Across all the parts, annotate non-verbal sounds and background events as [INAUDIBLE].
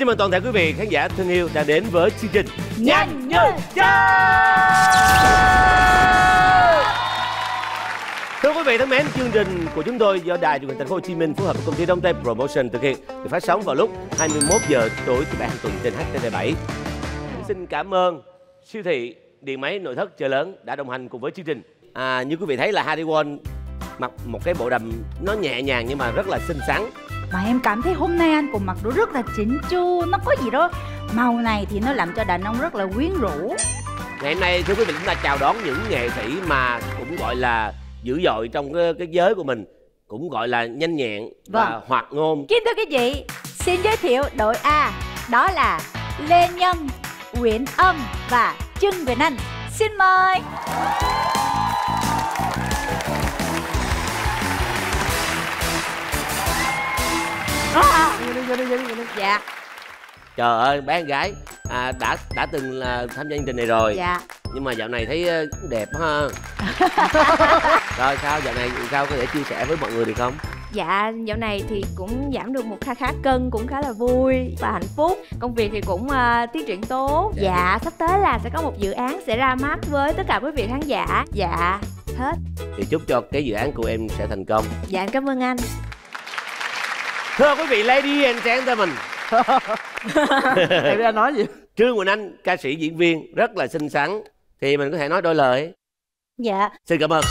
Xin chào mừng toàn thể quý vị khán giả thân yêu đã đến với chương trình Nhanh như chớp Thưa quý vị thân mến, chương trình của chúng tôi do Đài truyền hình Thành phố Hồ Chí Minh phối hợp với công ty Đông Tây Promotion thực hiện được phát sóng vào lúc 21 giờ tối thứ ba hàng tuần trên HTV7. Xin cảm ơn siêu thị điện máy nội thất chợ lớn đã đồng hành cùng với chương trình. À, như quý vị thấy là Harry Won mặc một cái bộ đầm nó nhẹ nhàng nhưng mà rất là xinh xắn mà em cảm thấy hôm nay anh cũng mặc đồ rất là chỉnh chu Nó có gì đó Màu này thì nó làm cho đàn ông rất là quyến rũ. Ngày hôm nay thưa quý vị chúng ta chào đón những nghệ sĩ mà cũng gọi là dữ dội trong cái, cái giới của mình cũng gọi là nhanh nhẹn và Vâng. hoạt ngôn. Kính thưa quý vị Xin giới thiệu đội A Đó là Lê Nhân Nguyễn Âm và Trương Quyền Anh. Xin mời À, Dạ trời ơi bé gái à, đã đã từng là tham gia chương trình này rồi Dạ nhưng mà dạo này thấy ờ, đẹp ha [LAUGHS] rồi sao dạo này sao có thể chia sẻ với mọi người được không Dạ, dạo này thì cũng giảm được một kha khá cân cũng khá là vui và hạnh phúc. Công việc thì cũng à, tiến triển tốt. Dạ. Dạ, sắp tới là sẽ có một dự án sẽ ra mắt với tất cả quý vị khán giả. Dạ, hết. thì chúc cho cái dự án của em sẽ thành công Dạ, em cảm ơn anh. Thưa quý vị lady and gentlemen. [LAUGHS] Em đang nói gì? Trương quỳnh anh ca sĩ diễn viên rất là xinh xắn. Thì mình có thể nói đôi lời Dạ. Xin cảm ơn.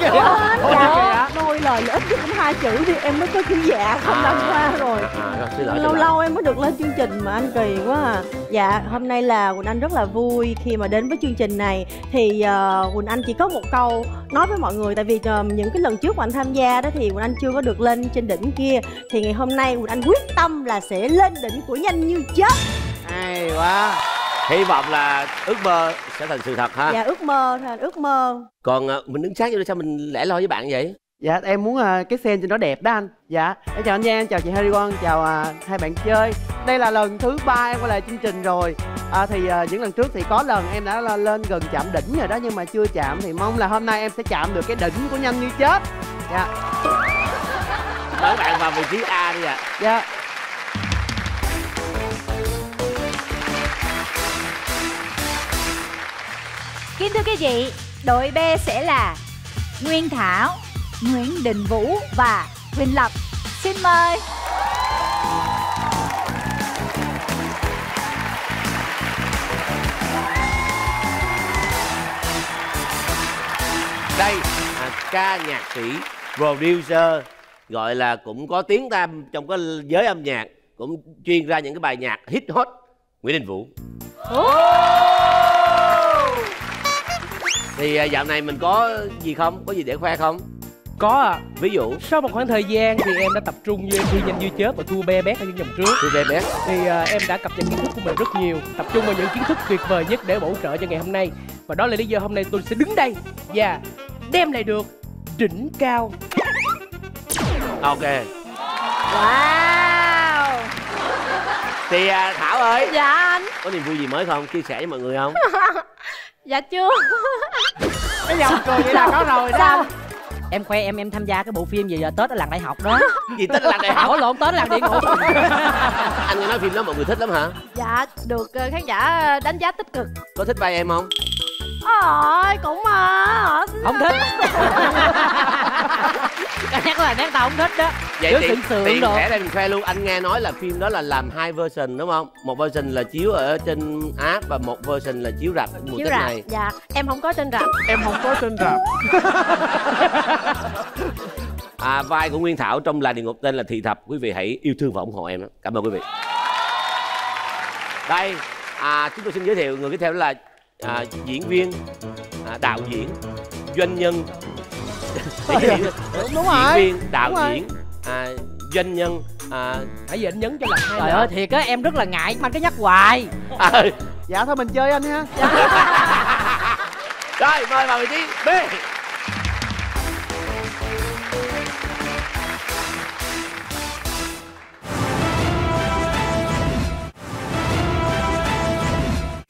Dạ Đôi lời là ít nhất cũng hai chữ thì em mới có chữ dạ không đăng qua rồi. à, rồi, xin lỗi Lâu lâu em mới được lên chương trình mà anh kỳ quá à. Dạ hôm nay là Quỳnh Anh rất là vui khi mà đến với chương trình này. Thì uh, Quỳnh Anh chỉ có một câu nói với mọi người Tại vì ờ, những cái lần trước mà anh tham gia đó thì Quỳnh Anh chưa có được lên trên đỉnh kia. Thì ngày hôm nay Quỳnh Anh quyết tâm là sẽ lên đỉnh của nhanh như chớp. Hay quá hy vọng là ước mơ sẽ thành sự thật ha. Dạ ước mơ thôi ước mơ. Còn ờ, mình đứng sát vô đây sao mình lẻ loi với bạn vậy? Dạ em muốn à, cái sen trên đó đẹp đó anh. Dạ em chào anh Giang chào chị Harry Won chào à, hai bạn chơi. Đây là lần thứ ba em quay lại chương trình rồi. À, thì à, những lần trước thì có lần em đã lên gần chạm đỉnh rồi đó nhưng mà chưa chạm. Thì mong là hôm nay em sẽ chạm được cái đỉnh của nhanh như chớp dạ. Mời bạn vào vị trí a đi ạ. Dạ Kính thưa quý vị Đội B sẽ là Nguyên Thảo Nguyễn Đình Vũ và Huỳnh Lập. Xin mời. Đây à, ca nhạc sĩ producer gọi là cũng có tiếng tam trong cái giới âm nhạc cũng chuyên ra những cái bài nhạc hit hot. Nguyễn Đình Vũ thì à, dạo này mình có gì không? Có gì để khoe không? Có à, ví dụ. Sau một khoảng thời gian thì em đã tập trung vô thi nhanh như chớp và thua be bét ở những vòng trước. Tôi bé bé Thì à, em đã cập nhật kiến thức của mình rất nhiều Tập trung vào những kiến thức tuyệt vời nhất để bổ trợ cho ngày hôm nay. Và đó là lý do hôm nay tôi sẽ đứng đây và đem lại được đỉnh cao. Ok. Wow. Thì à, thảo ơi. Dạ anh. có niềm vui gì mới không? Chia sẻ với mọi người không [LAUGHS] Dạ chưa. cái dòng cười vậy là có rồi đó. Sao? Em khoe em em tham gia cái bộ phim gì giờ tết ở làng đại học đó. Gì tích là đại học? Ủa lộn tết làng địa ngục. Anh nghe nói phim đó mọi người thích lắm hả? Dạ, được ờ, khán giả đánh giá tích cực. có thích vai em không Ôi, cũng mà. không thích. [LAUGHS] Nhắc là nhắc tao không thích đó. Vậy Chứ tiện, sượng tiện thẻ đây mình khoe luôn. Anh nghe nói là phim đó là làm hai version đúng không? Một version là chiếu ở trên app và một version là chiếu rạp. Mùa Chiếu tết rạp. này. Dạ, em không có trên rạp. em không có trên rạp. [LAUGHS] À, vai của Nguyên Thảo trong là địa ngục tên là Thị Thập. Quý vị hãy yêu thương và ủng hộ em. Đó. cảm ơn quý vị. Đây à, chúng tôi xin giới thiệu người tiếp theo đó là à, diễn viên à, đạo diễn doanh nhân. [LAUGHS] Đúng, đúng diễn rồi. viên đạo Đúng rồi. diễn à, doanh nhân à, Hãy giờ anh nhấn cho lần hai trời ơi thiệt á em rất là ngại mà anh cứ nhắc hoài. À, dạ thôi mình chơi anh ha. [LAUGHS] Rồi mời vào vị trí B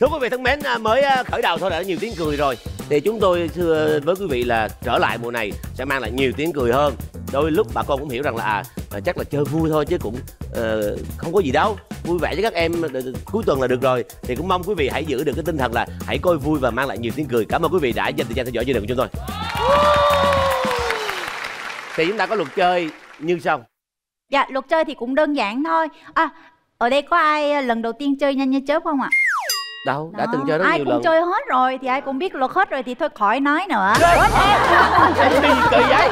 Thưa quý vị thân mến, à, mới à, khởi đầu thôi đã nhiều tiếng cười rồi. Thì chúng tôi thưa với quý vị là trở lại mùa này sẽ mang lại nhiều tiếng cười hơn. Đôi lúc bà con cũng hiểu rằng là à, à chắc là chơi vui thôi chứ cũng uh, không có gì đâu. Vui vẻ với các em ờ, ờ, cuối tuần là được rồi. Thì cũng mong quý vị hãy giữ được cái tinh thần là hãy coi vui và mang lại nhiều tiếng cười. Cảm ơn quý vị đã dành thời gian theo dõi chương trình của chúng tôi. Thì chúng ta có luật chơi như sau. Dạ, luật chơi thì cũng đơn giản thôi. À, ở đây có ai lần đầu tiên chơi nhanh như chớp không ạ? Đâu đã Đó, từng chơi rất ai nhiều cũng lần. chơi hết rồi thì ai cũng biết luật hết rồi thì thôi khỏi nói nữa. em đi gì kỳ vậy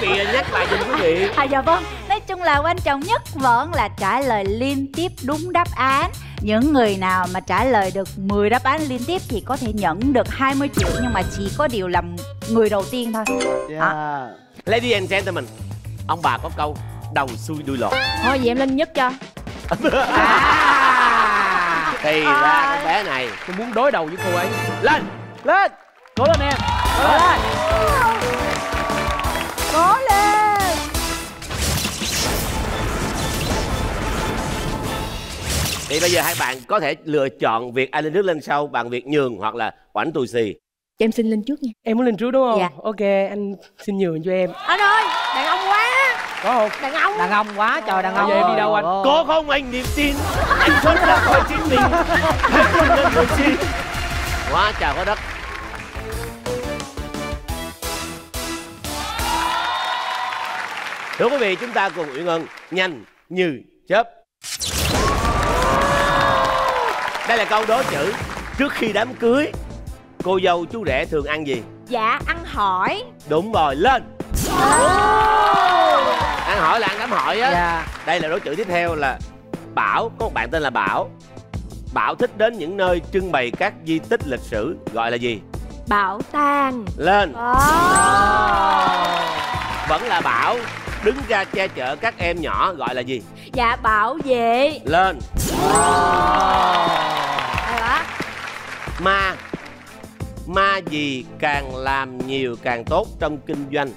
vị nhắc lại giùm quý vị. À dạ vâng, nói chung là quan trọng nhất vẫn là trả lời liên tiếp đúng đáp án. Những người nào mà trả lời được 10 đáp án liên tiếp thì có thể nhận được 20 triệu nhưng mà chỉ có điều là người đầu tiên thôi. dạ ladies and gentlemen ông bà có câu đầu xuôi đuôi lọt thôi vậy em lên nhất cho [LAUGHS] thì ra con bé này. Tôi muốn đối đầu với cô ấy. Lên! Lên! Cố lên em. Cố lên. Cố lên. thì bây giờ hai bạn có thể lựa chọn việc ai lên trước lên sau bằng việc nhường hoặc là oảnh tù xì. Cho em xin lên trước nha. Em muốn lên trước đúng không? Dạ. ok anh xin nhường cho em. Anh ơi đàn ông có không? Đàn ông. Đàn ông quá trời đàn ông Bây giờ em đi đâu anh? Có không anh? Niềm tin. Anh xuất ra khỏi chính mình. Hãy vươn lên người chi quá trời quá đất. Thưa quý vị chúng ta cùng uyển ân nhanh như chớp. Đây là câu đố chữ trước khi đám cưới cô dâu chú rể thường ăn gì? Dạ ăn hỏi. Đúng rồi lên ăn hỏi là ăn đám hỏi á. Dạ. Đây là đối chữ tiếp theo là bảo có một bạn tên là bảo. Bảo thích đến những nơi trưng bày các di tích lịch sử gọi là gì? Bảo tàng. Lên. Oh. vẫn là bảo đứng ra che chở các em nhỏ gọi là gì? Dạ bảo vệ. Lên. Hay quá. Ma. Ma gì càng làm nhiều càng tốt trong kinh doanh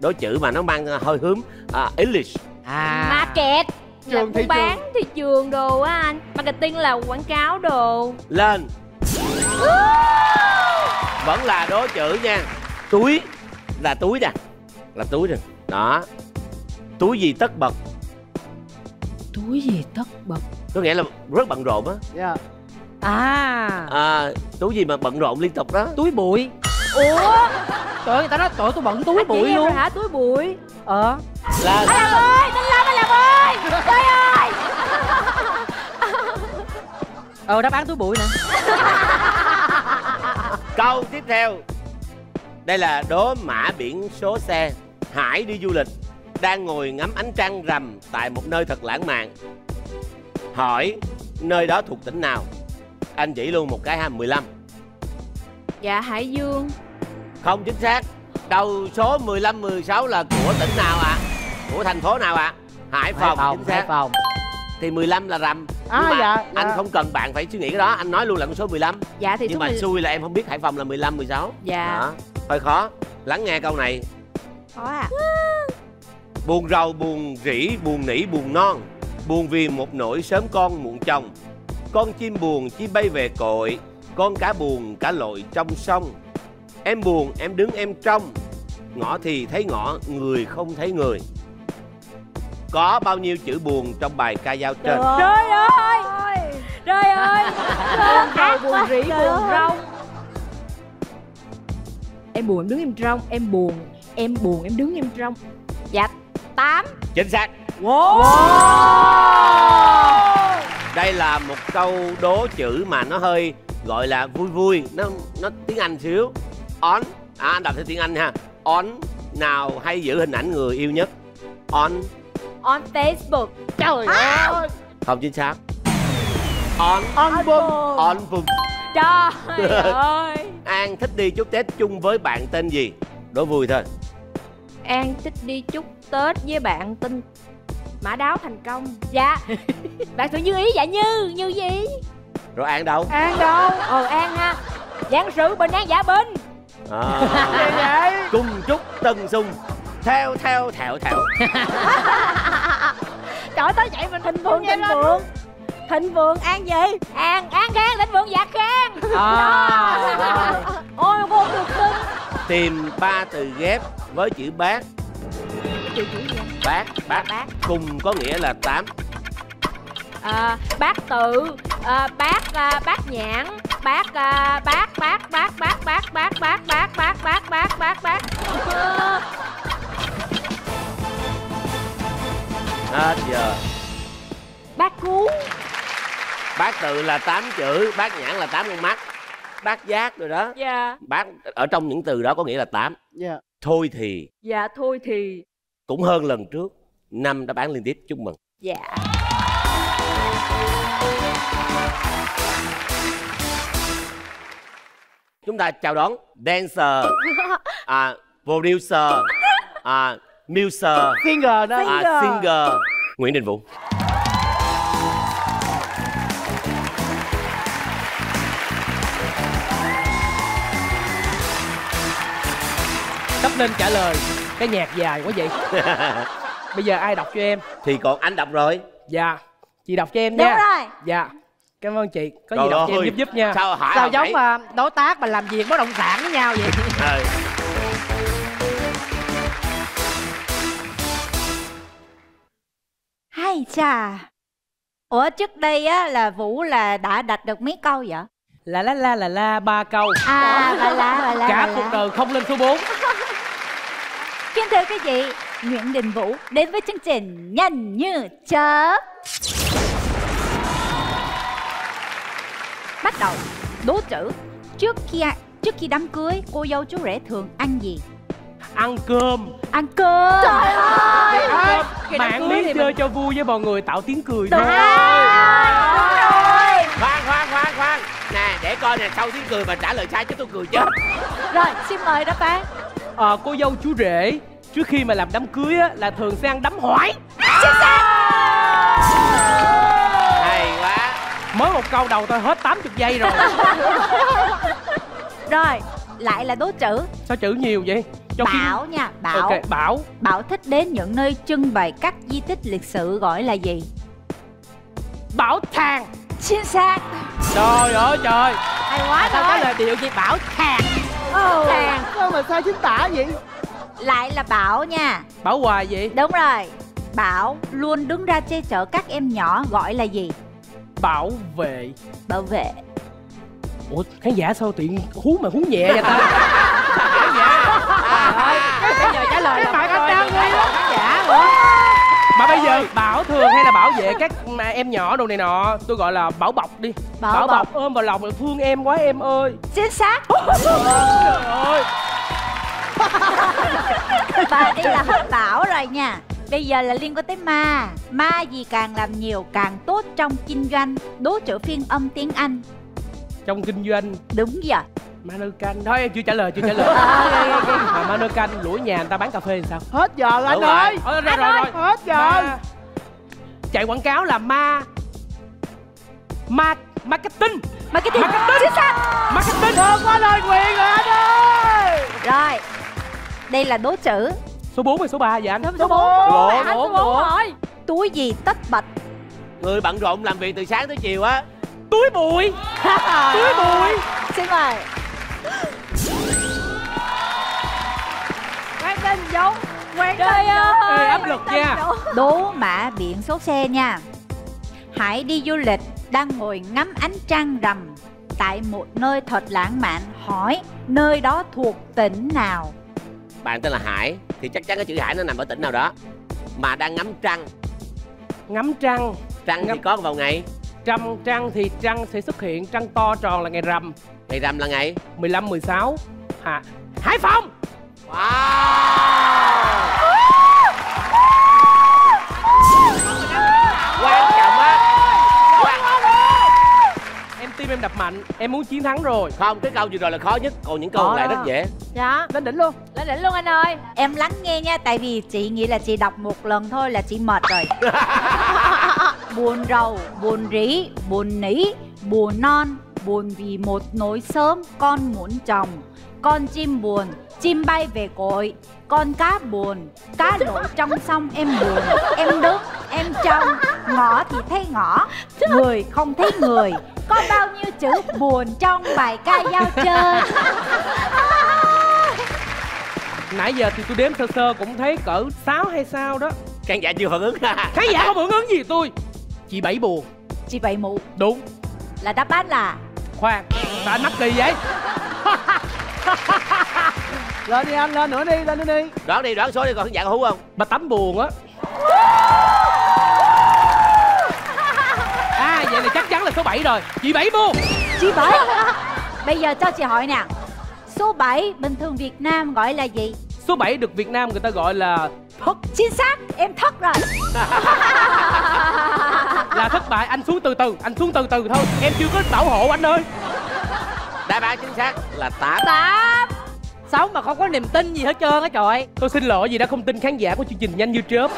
đối chữ mà nó mang hơi hướng à, English. À. Market. Là Trường thị bán thị trường đồ á anh. Marketing là quảng cáo đồ. Lên. Vẫn là đố chữ nha. Túi. Là túi nè. Là túi nè. Đó. Túi gì tất bật? Túi gì tất bật? Có nghĩa là rất bận rộn á. Dạ à. À, túi gì mà bận rộn liên tục đó? Túi bụi. Ủa? Trời ơi người ta nói trời ơi, tôi bận túi Anh bụi luôn. hả? Túi bụi. Ờ. Lên anh làm ơi anh làm anh làm ơi. Trời ơi. Ờ đáp án túi bụi nè. Câu tiếp theo. Đây là đố mã biển số xe. Hải đi du lịch đang ngồi ngắm ánh trăng rằm tại một nơi thật lãng mạn. Hỏi nơi đó thuộc tỉnh nào anh chỉ luôn một cái hai mười lăm. Dạ hải dương. Không chính xác. Đầu số 15, 16 là của tỉnh nào ạ? Của thành phố nào ạ? Hải phòng, hải phòng chính hải xác phòng. Thì 15 là rằm. À, nhưng mà dạ, anh dạ. không cần bạn phải suy nghĩ cái đó. Anh nói luôn là con số 15 dạ thì nhưng mà mười- xui là em không biết hải phòng là 15, 16 Dạ. đó. Hơi khó. Lắng nghe câu này. Có à. Buồn rầu buồn rỉ buồn nỉ buồn non. Buồn vì một nỗi sớm con muộn chồng con chim buồn chim bay về cội con cá buồn cá lội trong sông. Em buồn em đứng em trong ngõ thì thấy ngõ người không thấy người. Có bao nhiêu chữ buồn trong bài ca dao trên? Trời ơi. Trời ơi. Buồn rầu buồn rỉ buồn rong em buồn em đứng em trong. Em buồn em buồn em đứng em trong. Dạ tám. Chính xác đây là một câu đố chữ mà nó hơi gọi là vui vui. Nó nó tiếng anh xíu. On. À anh đọc theo tiếng anh ha. On nào hay giữ hình ảnh người yêu nhất? On. On facebook. Trời ơi. Không chính xác. On. Album album trời [LAUGHS] ơi. An thích đi chúc tết chung với bạn tên gì? Đố vui thôi. An thích đi chúc tết với bạn tin mã đáo thành công. Dạ. [LAUGHS] Bạn tự như ý dạ như như gì? Rồi an đâu? An đâu? Ờ an ha. Giảng sự bình an giả bình à, cùng chúc tân xuân theo theo thẹo thẹo [LAUGHS] trời tới vậy mình thịnh vượng thịnh vượng. thịnh vượng an gì? An an khang thịnh vượng dạ khang. [LAUGHS] À ôi cô được tin. Tìm ba từ ghép với chữ bát chữ chữ gì bát bát bát cùng có nghĩa là tám à, bác tự à, bác à, bác nhãn bác à, bác bác bác bác bác bác bác bác bác bác bác bác bác Ờ, hết giờ bác cú bác tự là tám chữ bác nhãn là tám con mắt bác giác rồi đó dạ bác ở trong những từ đó có nghĩa là tám dạ thôi thì dạ thôi thì cũng hơn lần trước năm đáp án liên tiếp chúc mừng. Dạ. Chúng ta chào đón dancer à, producer à, muser singer đó. à, singer. nguyễn đình vũ. Sắp lên trả lời Cái nhạc dài quá vậy. [LAUGHS] Bây giờ ai đọc cho em? Thì còn anh đọc rồi. Dạ. Chị đọc cho em đúng nha rồi. Dạ. Cảm ơn chị. Có Trời gì đọc cho ơi. em giúp giúp nha. Sao hỏi sao giống nãy? mà đối tác mà làm việc bất động sản với nhau vậy? Ờ. [LAUGHS] hay chà. Ủa trước đây á là vũ là đã đặt được mấy câu vậy? La la la la la ba câu. À bà la bà la Cả cuộc đời không lên số 4 Kính thưa quý vị, Nguyễn Đình Vũ đến với chương trình Nhanh như chớp. Bắt đầu, đố chữ. Trước khi trước khi đám cưới, cô dâu chú rể thường ăn gì? Ăn cơm Ăn cơm. Trời ơi! Đám Bạn cưới biết thì chơi mình- cho vui với mọi người tạo tiếng cười Đúng thôi rồi. khoan khoan khoan khoan nè để coi nè sau tiếng cười mà trả lời sai chứ tôi cười chết Rồi, xin mời đáp án. Ờ, Cô dâu chú rể Trước khi mà làm đám cưới á Là thường sẽ ăn đám hỏi hay quá. Mới một câu đầu thôi hết 80 giây rồi. [LAUGHS] Rồi, lại là đố chữ. Sao chữ nhiều vậy? Cho khi- Bảo nha, Bảo. Ok, Bảo. Bảo thích đến những nơi trưng bày các di tích lịch sử gọi là gì? Bảo tàng Chính xác. Trời ơi trời Hay quá sao có rồi. lời điệu gì bảo thàng Ừ. sao mà sai chính tả vậy Lại là Bảo nha. Bảo hoài vậy Đúng rồi. Bảo luôn đứng ra che chở các em nhỏ gọi là gì? Bảo vệ Bảo vệ. Ủa khán giả sao tiện hú mà hú nhẹ vậy ta [LAUGHS] bây giờ trả lời là Cái phải khán giả nữa Mà bây giờ bảo thường hay là bảo vệ các mà em nhỏ đồ này nọ Tôi gọi là bảo bọc đi Bảo Bảo bọc. bọc ôm vào lòng thương em quá em ơi Chính xác. Trời ơi Và đây là hết Bảo rồi nha. Bây giờ là liên quan tới ma. Ma gì càng làm nhiều càng tốt trong kinh doanh. Đố chữ phiên âm tiếng Anh. Trong kinh doanh Đúng rồi. Manukan Thôi em chưa trả lời chưa trả lời Ờ, [LAUGHS] Mà Manukan lũi nhà người ta bán cà phê thì sao hết giờ anh rồi. ơi Ờ, rồi, rồi, rồi. hết giờ Ma- Chạy quảng cáo là ma Ma Marketing Marketing. Marketing. Chính xác. Marketing không có lời nguyện rồi anh ơi Rồi. Đây là đố chữ. Số 4 hay số 3 vậy anh Số bốn. Bộ, anh số bốn, bốn bốn. rồi Túi gì tất bật. người bận rộn làm việc từ sáng tới chiều á Túi bụi [LAUGHS] Túi bụi Xin mời. Tin giống quang Trời ơi. Áp lực nha. Đố mã biển số xe nha. Hãy đi du lịch Đang ngồi ngắm ánh trăng rằm Tại một nơi thật lãng mạn. Hỏi nơi đó thuộc tỉnh nào? Bạn tên là hải thì chắc chắn cái chữ hải nó nằm ở tỉnh nào đó. Mà đang ngắm trăng. Ngắm trăng. Trăng thì Ngắm- có vào ngày. Trăng trăng thì trăng sẽ xuất hiện Trăng to tròn là ngày rằm. Ngày rằm là ngày 15, 16 Hà Hải Phòng wow. Quan trọng á. Quan Em tim em đập mạnh Em muốn chiến thắng rồi. Không cái câu vừa rồi là khó nhất còn những câu còn lại rất dễ. Dạ. Lên đỉnh luôn. Lên đỉnh luôn anh ơi. Em lắng nghe nha Tại vì chị nghĩ là chị đọc một lần thôi là chị mệt rồi. [LAUGHS] Buồn rầu, buồn rỉ, buồn nỉ, buồn non Buồn vì một nỗi sớm con muốn chồng Con chim buồn, chim bay về cội Con cá buồn, cá nổi trong sông em buồn. Em đứng, em trông, ngõ thì thấy ngõ Người không thấy người. Có bao nhiêu chữ buồn trong bài ca giao chơi? [LAUGHS] Nãy giờ thì tôi đếm sơ sơ cũng thấy cỡ 6 hay sao đó. Khán giả chưa phản ứng. [LAUGHS] Khán giả không hưởng ứng gì tôi? Chị bảy buồn. Chị bảy mụ. Đúng. Là đáp án là? Khoan sao anh mắc kỳ vậy [LAUGHS] lên đi anh lên nữa đi lên nữa đi. Đoán đi đoán số đi còn dạng hú không? Bà tắm buồn á. [LAUGHS] À vậy là chắc chắn là số 7 rồi. Chị bảy buồn. Chị bảy. Bây giờ cho chị hỏi nè. Số 7 bình thường Việt Nam gọi là gì? Số 7 được Việt Nam người ta gọi là thất chính xác. Em thất rồi. [LAUGHS] Là thất bại anh xuống từ từ anh xuống từ từ thôi. Em chưa có bảo hộ anh ơi. Đáp án chính xác là tám. Tám sáu mà không có niềm tin gì hết trơn á trời. Tôi xin lỗi vì đã không tin khán giả của chương trình nhanh như chớp.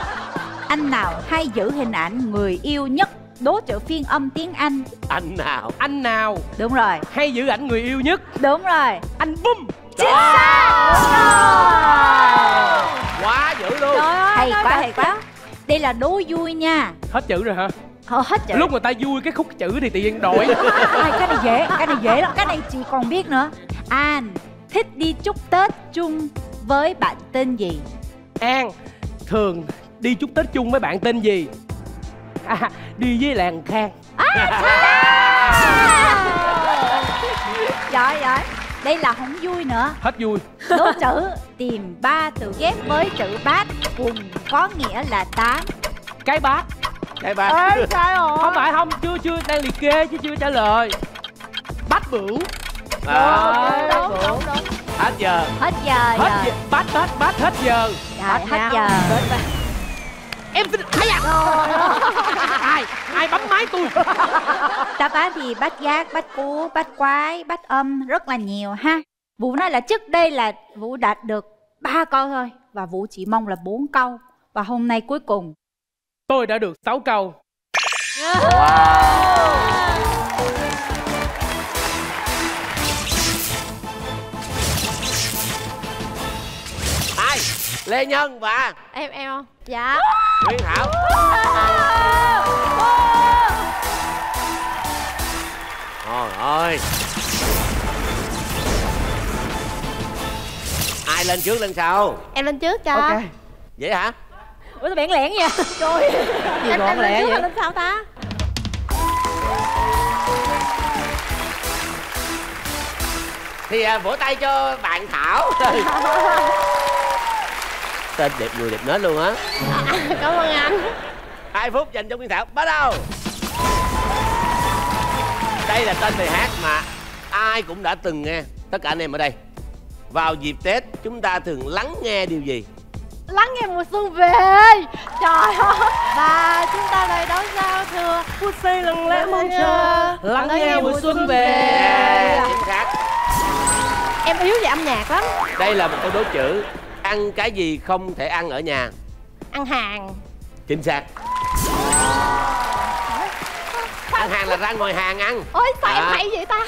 [LAUGHS] Anh nào hay giữ hình ảnh người yêu nhất đố chữ phiên âm tiếng Anh? Anh nào? Anh nào? Đúng rồi. Hay giữ ảnh người yêu nhất? Đúng rồi. Anh bum. Chính xác. Đúng rồi quá dữ luôn. Trời ơi, hay quá hay quá. Đây là đố vui nha. Hết chữ rồi hả? Ờ, hết chữ. Lúc người ta vui cái khúc chữ thì tự nhiên đổi. [LAUGHS] Ai, cái này dễ cái này dễ lắm. Cái này chị còn biết nữa. An thích đi chúc tết chung với bạn tên gì? An thường đi chúc tết chung với bạn tên gì? À, đi với làng [LAUGHS] khang. Giỏi giỏi. Đây là không vui nữa. Hết vui. Đố chữ tìm ba từ ghép với chữ bát cùng có nghĩa là tám. Cái bát. Cái ba ê sai rồi không phải không chưa chưa đang liệt kê chứ chưa trả lời. Bát bửu à, đúng đúng đúng hết giờ. Hết giờ hết giờ. bát bát bát hết giờ. Rồi, hết giờ. Em xin ai à? [LAUGHS] Ai ai bấm máy tôi? Đáp án thì bát giác bát cú bát quái bát âm rất là nhiều ha. Vũ nói là trước đây là vũ đạt được ba câu thôi và vũ chỉ mong là bốn câu. Và hôm nay cuối cùng. Tôi đã được 6 câu. Ai lê nhân và em em không? Dạ. Nguyễn thảo. Trời ơi. Ai lên trước lên sau? Em lên trước cho. Ok. Vậy hả? Ủa sao bẽn lẽn vậy? Trời gì em, lên trước vậy? hay lên sau ta? Thì à, vỗ tay cho bạn thảo [LAUGHS] tên đẹp người đẹp nết luôn á. [LAUGHS] Cảm ơn anh. Hai phút dành cho Nguyên Thảo. Bắt đầu. Đây là tên bài hát mà ai cũng đã từng nghe. Tất cả anh em ở đây. Vào dịp tết chúng ta thường lắng nghe điều gì? Lắng nghe mùa xuân về trời ơi. Và chúng ta đây đón giao thừa phút giây lặng lẽ mong chờ. Lắng nghe mùa xuân về. Yeah, chính xác. Em yếu về âm nhạc lắm. Đây là một câu đố chữ ăn cái gì không thể ăn ở nhà? Ăn hàng. Chính xác. Ăn hàng là ra ngoài hàng ăn. Ôi sao em À. hay vậy ta.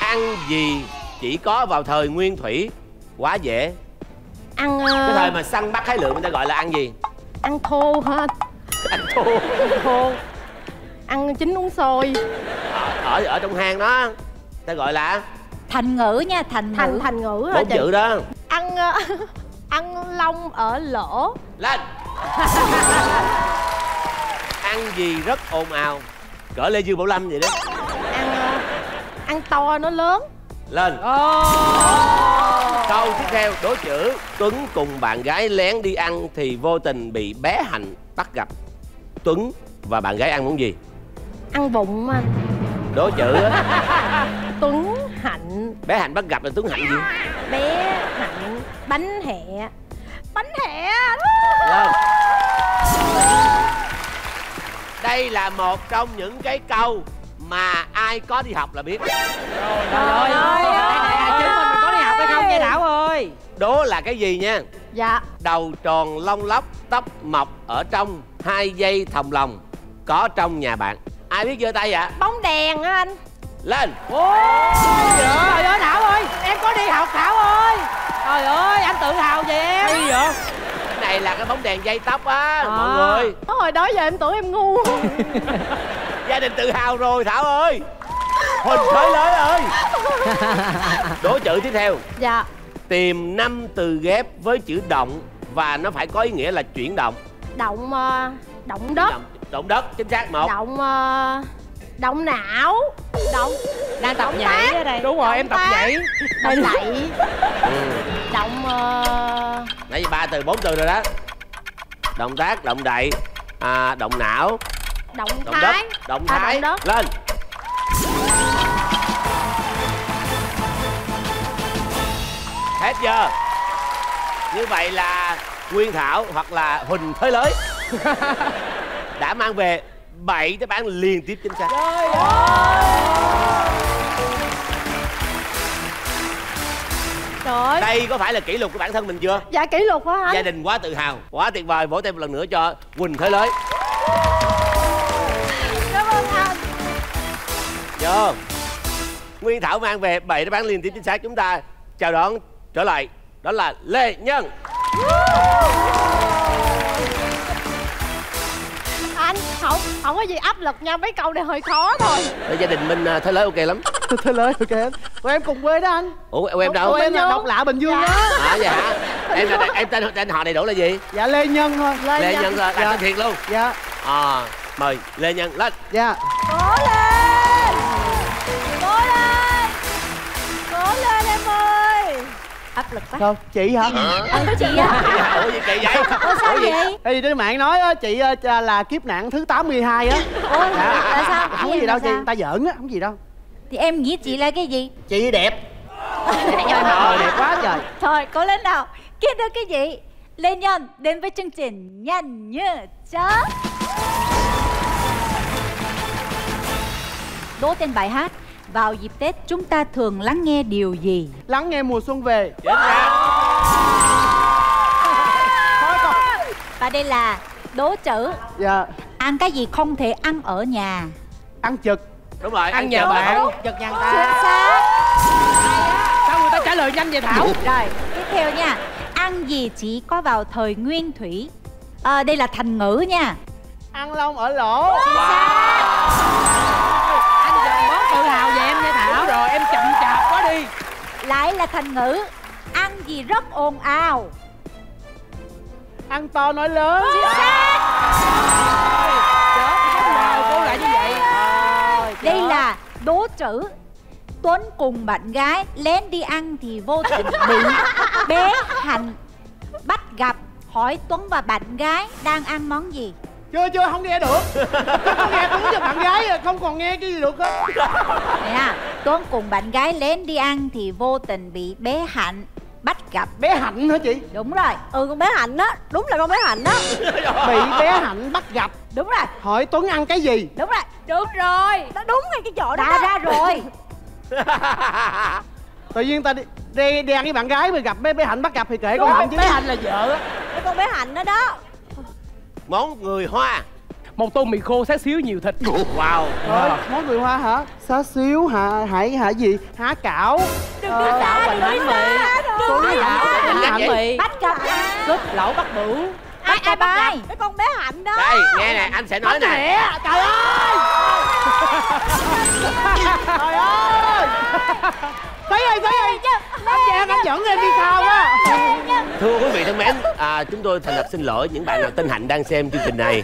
Ăn gì chỉ có vào thời nguyên thủy. Quá dễ. Ăn cái ờ, thời mà săn bắt hái lượm người ta gọi là ăn gì? ăn thô ha ăn thô. Thô. Ăn chín uống sôi ở ở trong hang đó ta gọi là thành ngữ nha thành thành ngữ. Thành ngữ hả bốn chữ đó. Ăn ờ, [LAUGHS] ăn lông ở lỗ. Lên. [LAUGHS] Ăn gì rất ồn ào. Cỡ lê dương bảo lâm vậy đó. Ăn ờ, ăn to nó lớn. Lên. Câu tiếp theo đố chữ tuấn cùng bạn gái lén đi ăn thì vô tình bị bé hạnh bắt gặp. Tuấn và bạn gái ăn món gì? Ăn bụng anh đố chữ á, [LAUGHS] tuấn hạnh. Bé hạnh bắt gặp là tuấn hạnh gì bé hạnh bánh hẹ. Bánh hẹ lên đây là một trong những cái câu mà ai có đi học là biết. Trời ơi. chứng minh mình có đi học hay không? Nha đảo ơi. Đố là cái gì nha? Dạ. Đầu tròn lông lóc tóc mọc ở trong hai dây thòng lòng có trong nhà bạn. Ai biết giơ tay ạ bóng đèn á anh lên. Trời ơi đảo ơi em có đi học thảo ơi. Trời ơi anh tự hào về em. Hay vậy? Cái này là cái bóng đèn dây tóc á À. mọi người. Hồi đó giờ em tưởng em ngu. [LAUGHS] Gia đình tự hào rồi thảo ơi. Huỳnh thế lớn ơi. [LAUGHS] Đố chữ tiếp theo. Dạ. Tìm năm từ ghép với chữ động và nó phải có ý nghĩa là chuyển động. Động ờ, động đất. Động động đất chính xác một. Động ờ, động não. Động. Đang tập Động nhảy tác. ở đây. Đúng rồi em tập tác. nhảy. Động lạy. Ừ. động ờ, nãy giờ ba từ bốn từ rồi đó. Động tác động đậy. À, động não. Động động thái. đất động À, thái. động đất. lên. Hết giờ. Như vậy là nguyên thảo hoặc là huỳnh thới lới [LAUGHS] đã mang về 7 đáp án liên tiếp chính xác. Trời ơi! Đây có phải là kỷ lục của bản thân mình chưa? Dạ kỷ lục gia anh? Đình quá tự hào quá tuyệt vời vỗ tay một lần nữa cho huỳnh thới lới. Cảm ơn anh. Vô Nguyên Thảo mang về 7 đáp án liên tiếp chính xác. Chúng ta chào đón trở lại Đó là Lê Nhân không có gì áp lực nha mấy câu này hơi khó thôi. Đây, Gia đình mình à, Thới Lới ok lắm. [LAUGHS] Thế lời ok Tụi em cùng quê đó anh. Ủa em đâu? Tụi em là Nhân. độc lạ Bình Dương Dạ. đó. Hả vậy hả? Em là em tên tên họ đầy đủ là gì? Dạ Lê Nhân thôi Lê Nhân. Là Dạ. tên thiệt luôn. Dạ. À mời Lê Nhân lên. Dạ. Cố lên áp lực quá. Sao chị hả? Ê, chị á Ủa gì kỳ vậy. Ủa sao Ủa gì? vậy? Ê trên mạng nói á, chị ờ, là kiếp nạn thứ 82 á. Ủa tại sao? Không có gì đâu chị, người ta giỡn á, không gì đâu. Thì em nghĩ chị là cái gì? Chị đẹp. Trời đẹp quá trời. Thôi cố lên nào. Kia được cái gì? Lê nhân đến với chương trình nhanh như chớp. Đố tên bài hát vào dịp tết chúng ta thường lắng nghe điều gì? Lắng nghe mùa xuân về. Chính xác còn và đây là đố chữ. Dạ. Ăn cái gì không thể ăn ở nhà? Ăn trực Đúng rồi ăn nhà chờ bạn. Nhăn chính ta xác. Sao người ta trả lời nhanh vậy thảo? Rồi tiếp theo nha. Ăn gì chỉ có vào thời nguyên thủy? Ờ, đây là thành ngữ nha. Ăn lông ở lỗ. Chính xác anh dần bớt tự hào về em nha thảo đúng rồi em chậm đi lại là thành ngữ. Ăn gì rất ồn ào. Ăn to nói lớn. Nào cô lại như vậy. Đây là đố chữ. Tuấn cùng bạn gái lén đi ăn thì vô tình bị [LAUGHS] bé hạnh bắt gặp hỏi tuấn và bạn gái đang ăn món gì Chưa chưa không nghe được. [LAUGHS] Không nghe đúng cho bạn gái không còn nghe cái gì được á Này ha, Tuấn cùng bạn gái lén đi ăn thì vô tình bị bé Hạnh bắt gặp. Bé Hạnh hả chị? Đúng rồi, ừ con bé hạnh đó đúng là con bé hạnh đó [LAUGHS] Bị bé Hạnh bắt gặp. Đúng rồi, Hỏi Tuấn ăn cái gì? Đúng rồi. Đúng rồi. Nó đúng ngay cái chỗ đó Đã ra rồi. [LAUGHS] Tự nhiên ta đi đi, đi ăn với bạn gái mà gặp bé bé Hạnh bắt gặp thì kệ con Hạnh chứ. Bé hạnh là vợ. Á cái con bé hạnh đó đó Món người Hoa. Một tô mì khô xá xíu nhiều thịt. Wow. Rồi, món người Hoa hả? Xá xíu hả? Hải hả gì? Há cảo. Đừng đi xa, đừng đi xa Cô nói dạo Nhanh hạnh vậy? mì gặp ai súp lẩu bắt bửu gặp ai cái con bé hạnh đó. Đây nghe nè anh sẽ nói nè. Mẹ, trời ơi. Trời ơi Thấy rồi, thấy rồi Anh Giang, anh dẫn em đi sao quá? Thưa quý vị thân mến, à, chúng tôi thành thật xin lỗi những bạn nào tên Hạnh đang xem chương trình này.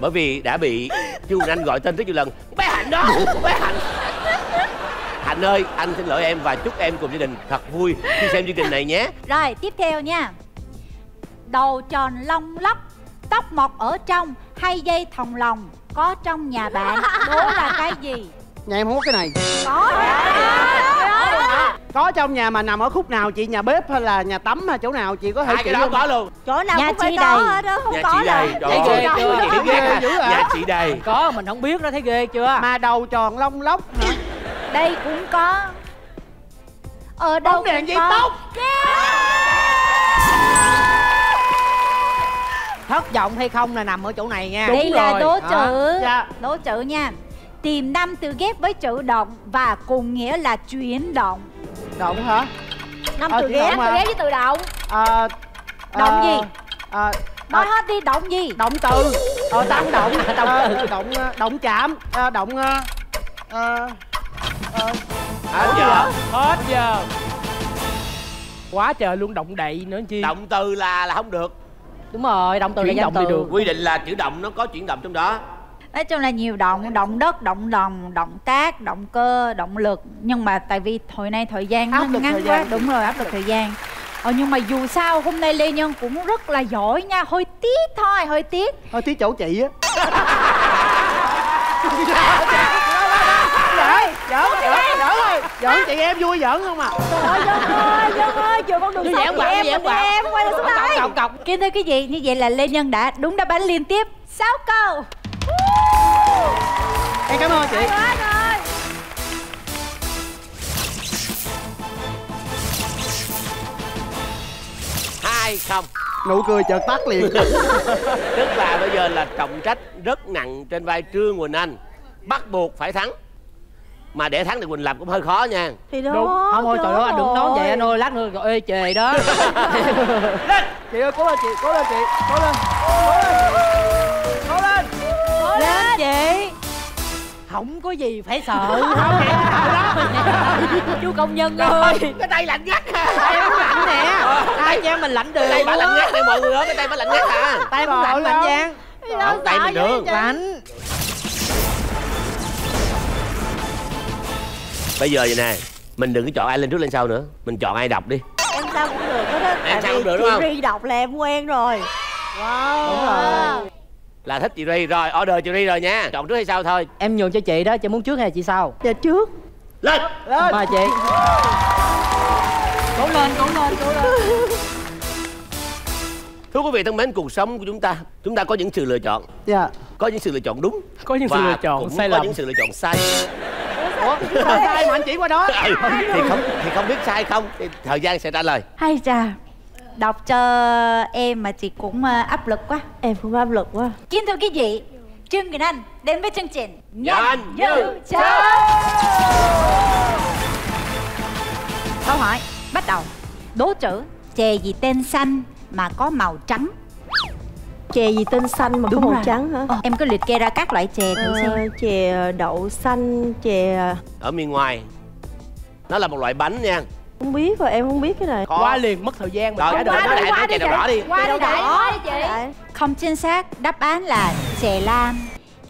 Bởi vì đã bị Chu Quỳnh Anh gọi tên rất nhiều lần. Bé Hạnh đó, bé Hạnh. Hạnh ơi, anh xin lỗi em và chúc em cùng gia đình thật vui khi xem chương trình này nhé. Rồi, tiếp theo nha. Đầu tròn lông lóc Tóc mọc ở trong Hay dây thòng lòng Có trong nhà bạn Đố là cái gì? Nhà em không có cái này. Có Có trong nhà mà nằm ở khúc nào chị? Nhà bếp hay là nhà tắm hay chỗ nào chị có thể Hai cái đó không? có luôn chỗ nào Nhà cũng phải chị có hết đó không Nhà có chị đầy Thấy Trời ghê chưa? chị Ghê dữ. Nhà chị đầy có mình không biết đó thấy ghê chưa Mà đầu tròn lông lóc hả? Đây cũng có Ở đâu Bóng đèn dây có. tóc thất vọng hay không là nằm ở chỗ này nha Đúng Đây là rồi. đố Đó. chữ Dạ. Đố chữ nha Tìm năm từ ghép với chữ động Và cùng nghĩa là chuyển động Động hả? năm Ờ, từ ghép Động à. Từ ghép với từ động. Ờ, Động ờ, gì? ờ, Nói ờ, hết đi động gì? động từ. Ờ tăng động động động ờ, động chạm. Ờ, động ờ, ờ, ờ, Hết giờ? hết giờ. Quá trời luôn động đậy nữa chi? Động từ là là không được. Đúng rồi động từ là danh động thì từ. được. quy định là chữ động nó có chuyển động trong đó nói chung là nhiều động động đất động đồng động cát động cơ động lực. Nhưng mà tại vì hồi nay thời gian nó Áp lực ngắn thời quá gian. đúng rồi áp lực thời gian. Ờ, nhưng mà dù sao hôm nay lê nhân cũng rất là giỏi nha hơi tiếc thôi hơi tiếc. Thôi tí chỗ chị á. Giỡn giỡn giỡn ơi giỡn chị em vui giỡn không à? Ôi Dân ơi, Dân ơi, chừa con đường Tôi sống em, quạo. em, quay lại xuống đây cọc cọc kính thưa quý vị như vậy là lê nhân đã đúng đáp án liên tiếp. 6 câu em cảm ơn chị. Quá rồi hai không. Nụ cười chợt tắt liền. [LAUGHS] Tức là bây giờ là trọng trách rất nặng trên vai trương quỳnh anh. Bắt buộc phải thắng. Mà để thắng thì quỳnh làm cũng hơi khó nha. Thì đó đúng. Không thôi trời ơi anh đừng nói vậy anh ơi lát nữa rồi ê chề đó. [LAUGHS] [LAUGHS] Chị ơi cố lên chị cố lên chị cố lên. Cố lên cố lên lên chị không có gì phải sợ. [LAUGHS] Chú công nhân ơi. Cái tay lạnh ngắt. Tay em lạnh nè. Tay cho em mình lạnh được tay bà lạnh ngắt này mọi người ơi cái tay bà lạnh ngắt à. Tay em lạnh mạnh giang không tay mình được lạnh. Bây giờ vậy nè mình đừng có chọn ai lên trước lên sau nữa. Mình chọn ai đọc đi. Em sao cũng được hết á. Em sao cũng được, đúng không? Ri đọc là em quen rồi. Wow. Đúng rồi là thích chị ri rồi order chị ri rồi nha. Chọn trước hay sau thôi. Em nhường cho chị đó chị muốn trước hay là chị sau? Dạ trước. Lên. Lên. Mời chị. Cố lên cố lên cố lên. Thưa quý vị thân mến cuộc sống của chúng ta chúng ta có những sự lựa chọn. Dạ. Có những sự lựa chọn đúng. Có những sự lựa chọn cũng sai có lầm. những sự lựa chọn sai. Ủa sai mà anh chỉ qua đó. Ừ, thì không thì không biết sai không thì thời gian sẽ trả lời. Hay chà đọc cho em mà chị cũng ờ, áp lực quá. Em cũng áp lực quá. Kính thưa quý vị trương Quỳnh anh đến với chương trình Nhanh như chớp. Câu hỏi bắt đầu. Đố chữ chè gì tên xanh mà có màu trắng? Chè gì tên xanh mà Đúng có màu rồi. trắng hả? Ờ, em có liệt kê ra các loại chè thử xem. Ờ, chè đậu xanh, chè... ở miền ngoài nó là một loại bánh nha Không biết rồi, em không biết cái này. Khó. qua liền mất thời gian Rồi, trả qua đời đi, qua đi, chè đậu đỏ. đi. qua đi chị. Dạ. không chính xác. Đáp án là chè lam.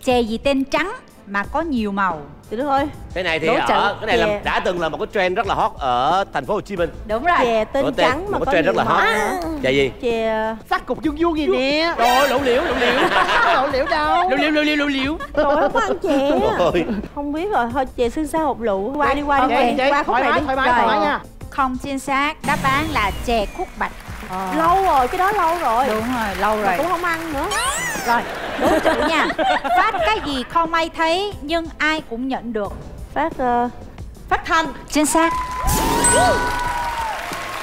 Chè gì tên trắng mà có nhiều màu. Chị Đức ơi cái này thì Đố ở cái này là đã từng là một cái trend rất là hot ở thành phố Hồ Chí Minh. Đúng rồi. Chè tên Có trắng mà một có cái trend rất nhiều là hot. chè gì? Chè... sắc cục vuông vuông gì nè. Rồi lẩu liễu lẩu liễu. Lộ liễu đâu. Liễu liễu liễu liễu liễu liễu. Trời ơi, không ăn chè. Không biết rồi, thôi chè xương xa hộp lựu. Qua đi, qua đi, qua Qua khúc thoải này đi. thoải mái Rồi. thoải mái nha không chính xác đáp án là chè khúc bạch. Lâu rồi, cái đó lâu rồi. Đúng rồi lâu Mà rồi. cũng không ăn nữa. Rồi. Đố chữ nha. Phát cái gì không ai thấy nhưng ai cũng nhận được. Phát... ờ, phát thanh. Chính xác.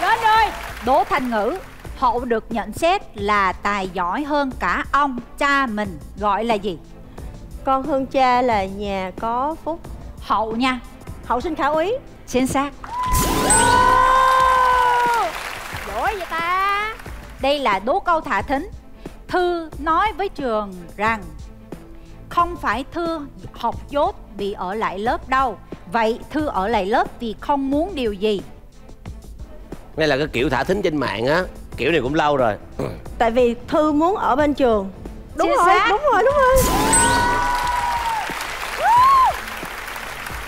Lên rồi. Đố thành ngữ hậu được nhận xét là tài giỏi hơn cả ông cha mình gọi là gì? Con hơn cha là nhà có phúc. Hậu nha. Hậu sinh khả úy chính xác. Giỏi vậy ta. Đây là đố câu thả thính. Thư nói với trường rằng không phải thư học dốt bị ở lại lớp đâu. Vậy thư ở lại lớp vì không muốn điều gì. Đây là cái kiểu thả thính trên mạng á. Kiểu này cũng lâu rồi. Tại vì Thư muốn ở bên trường. Đúng Chính rồi, xác. đúng rồi, đúng rồi.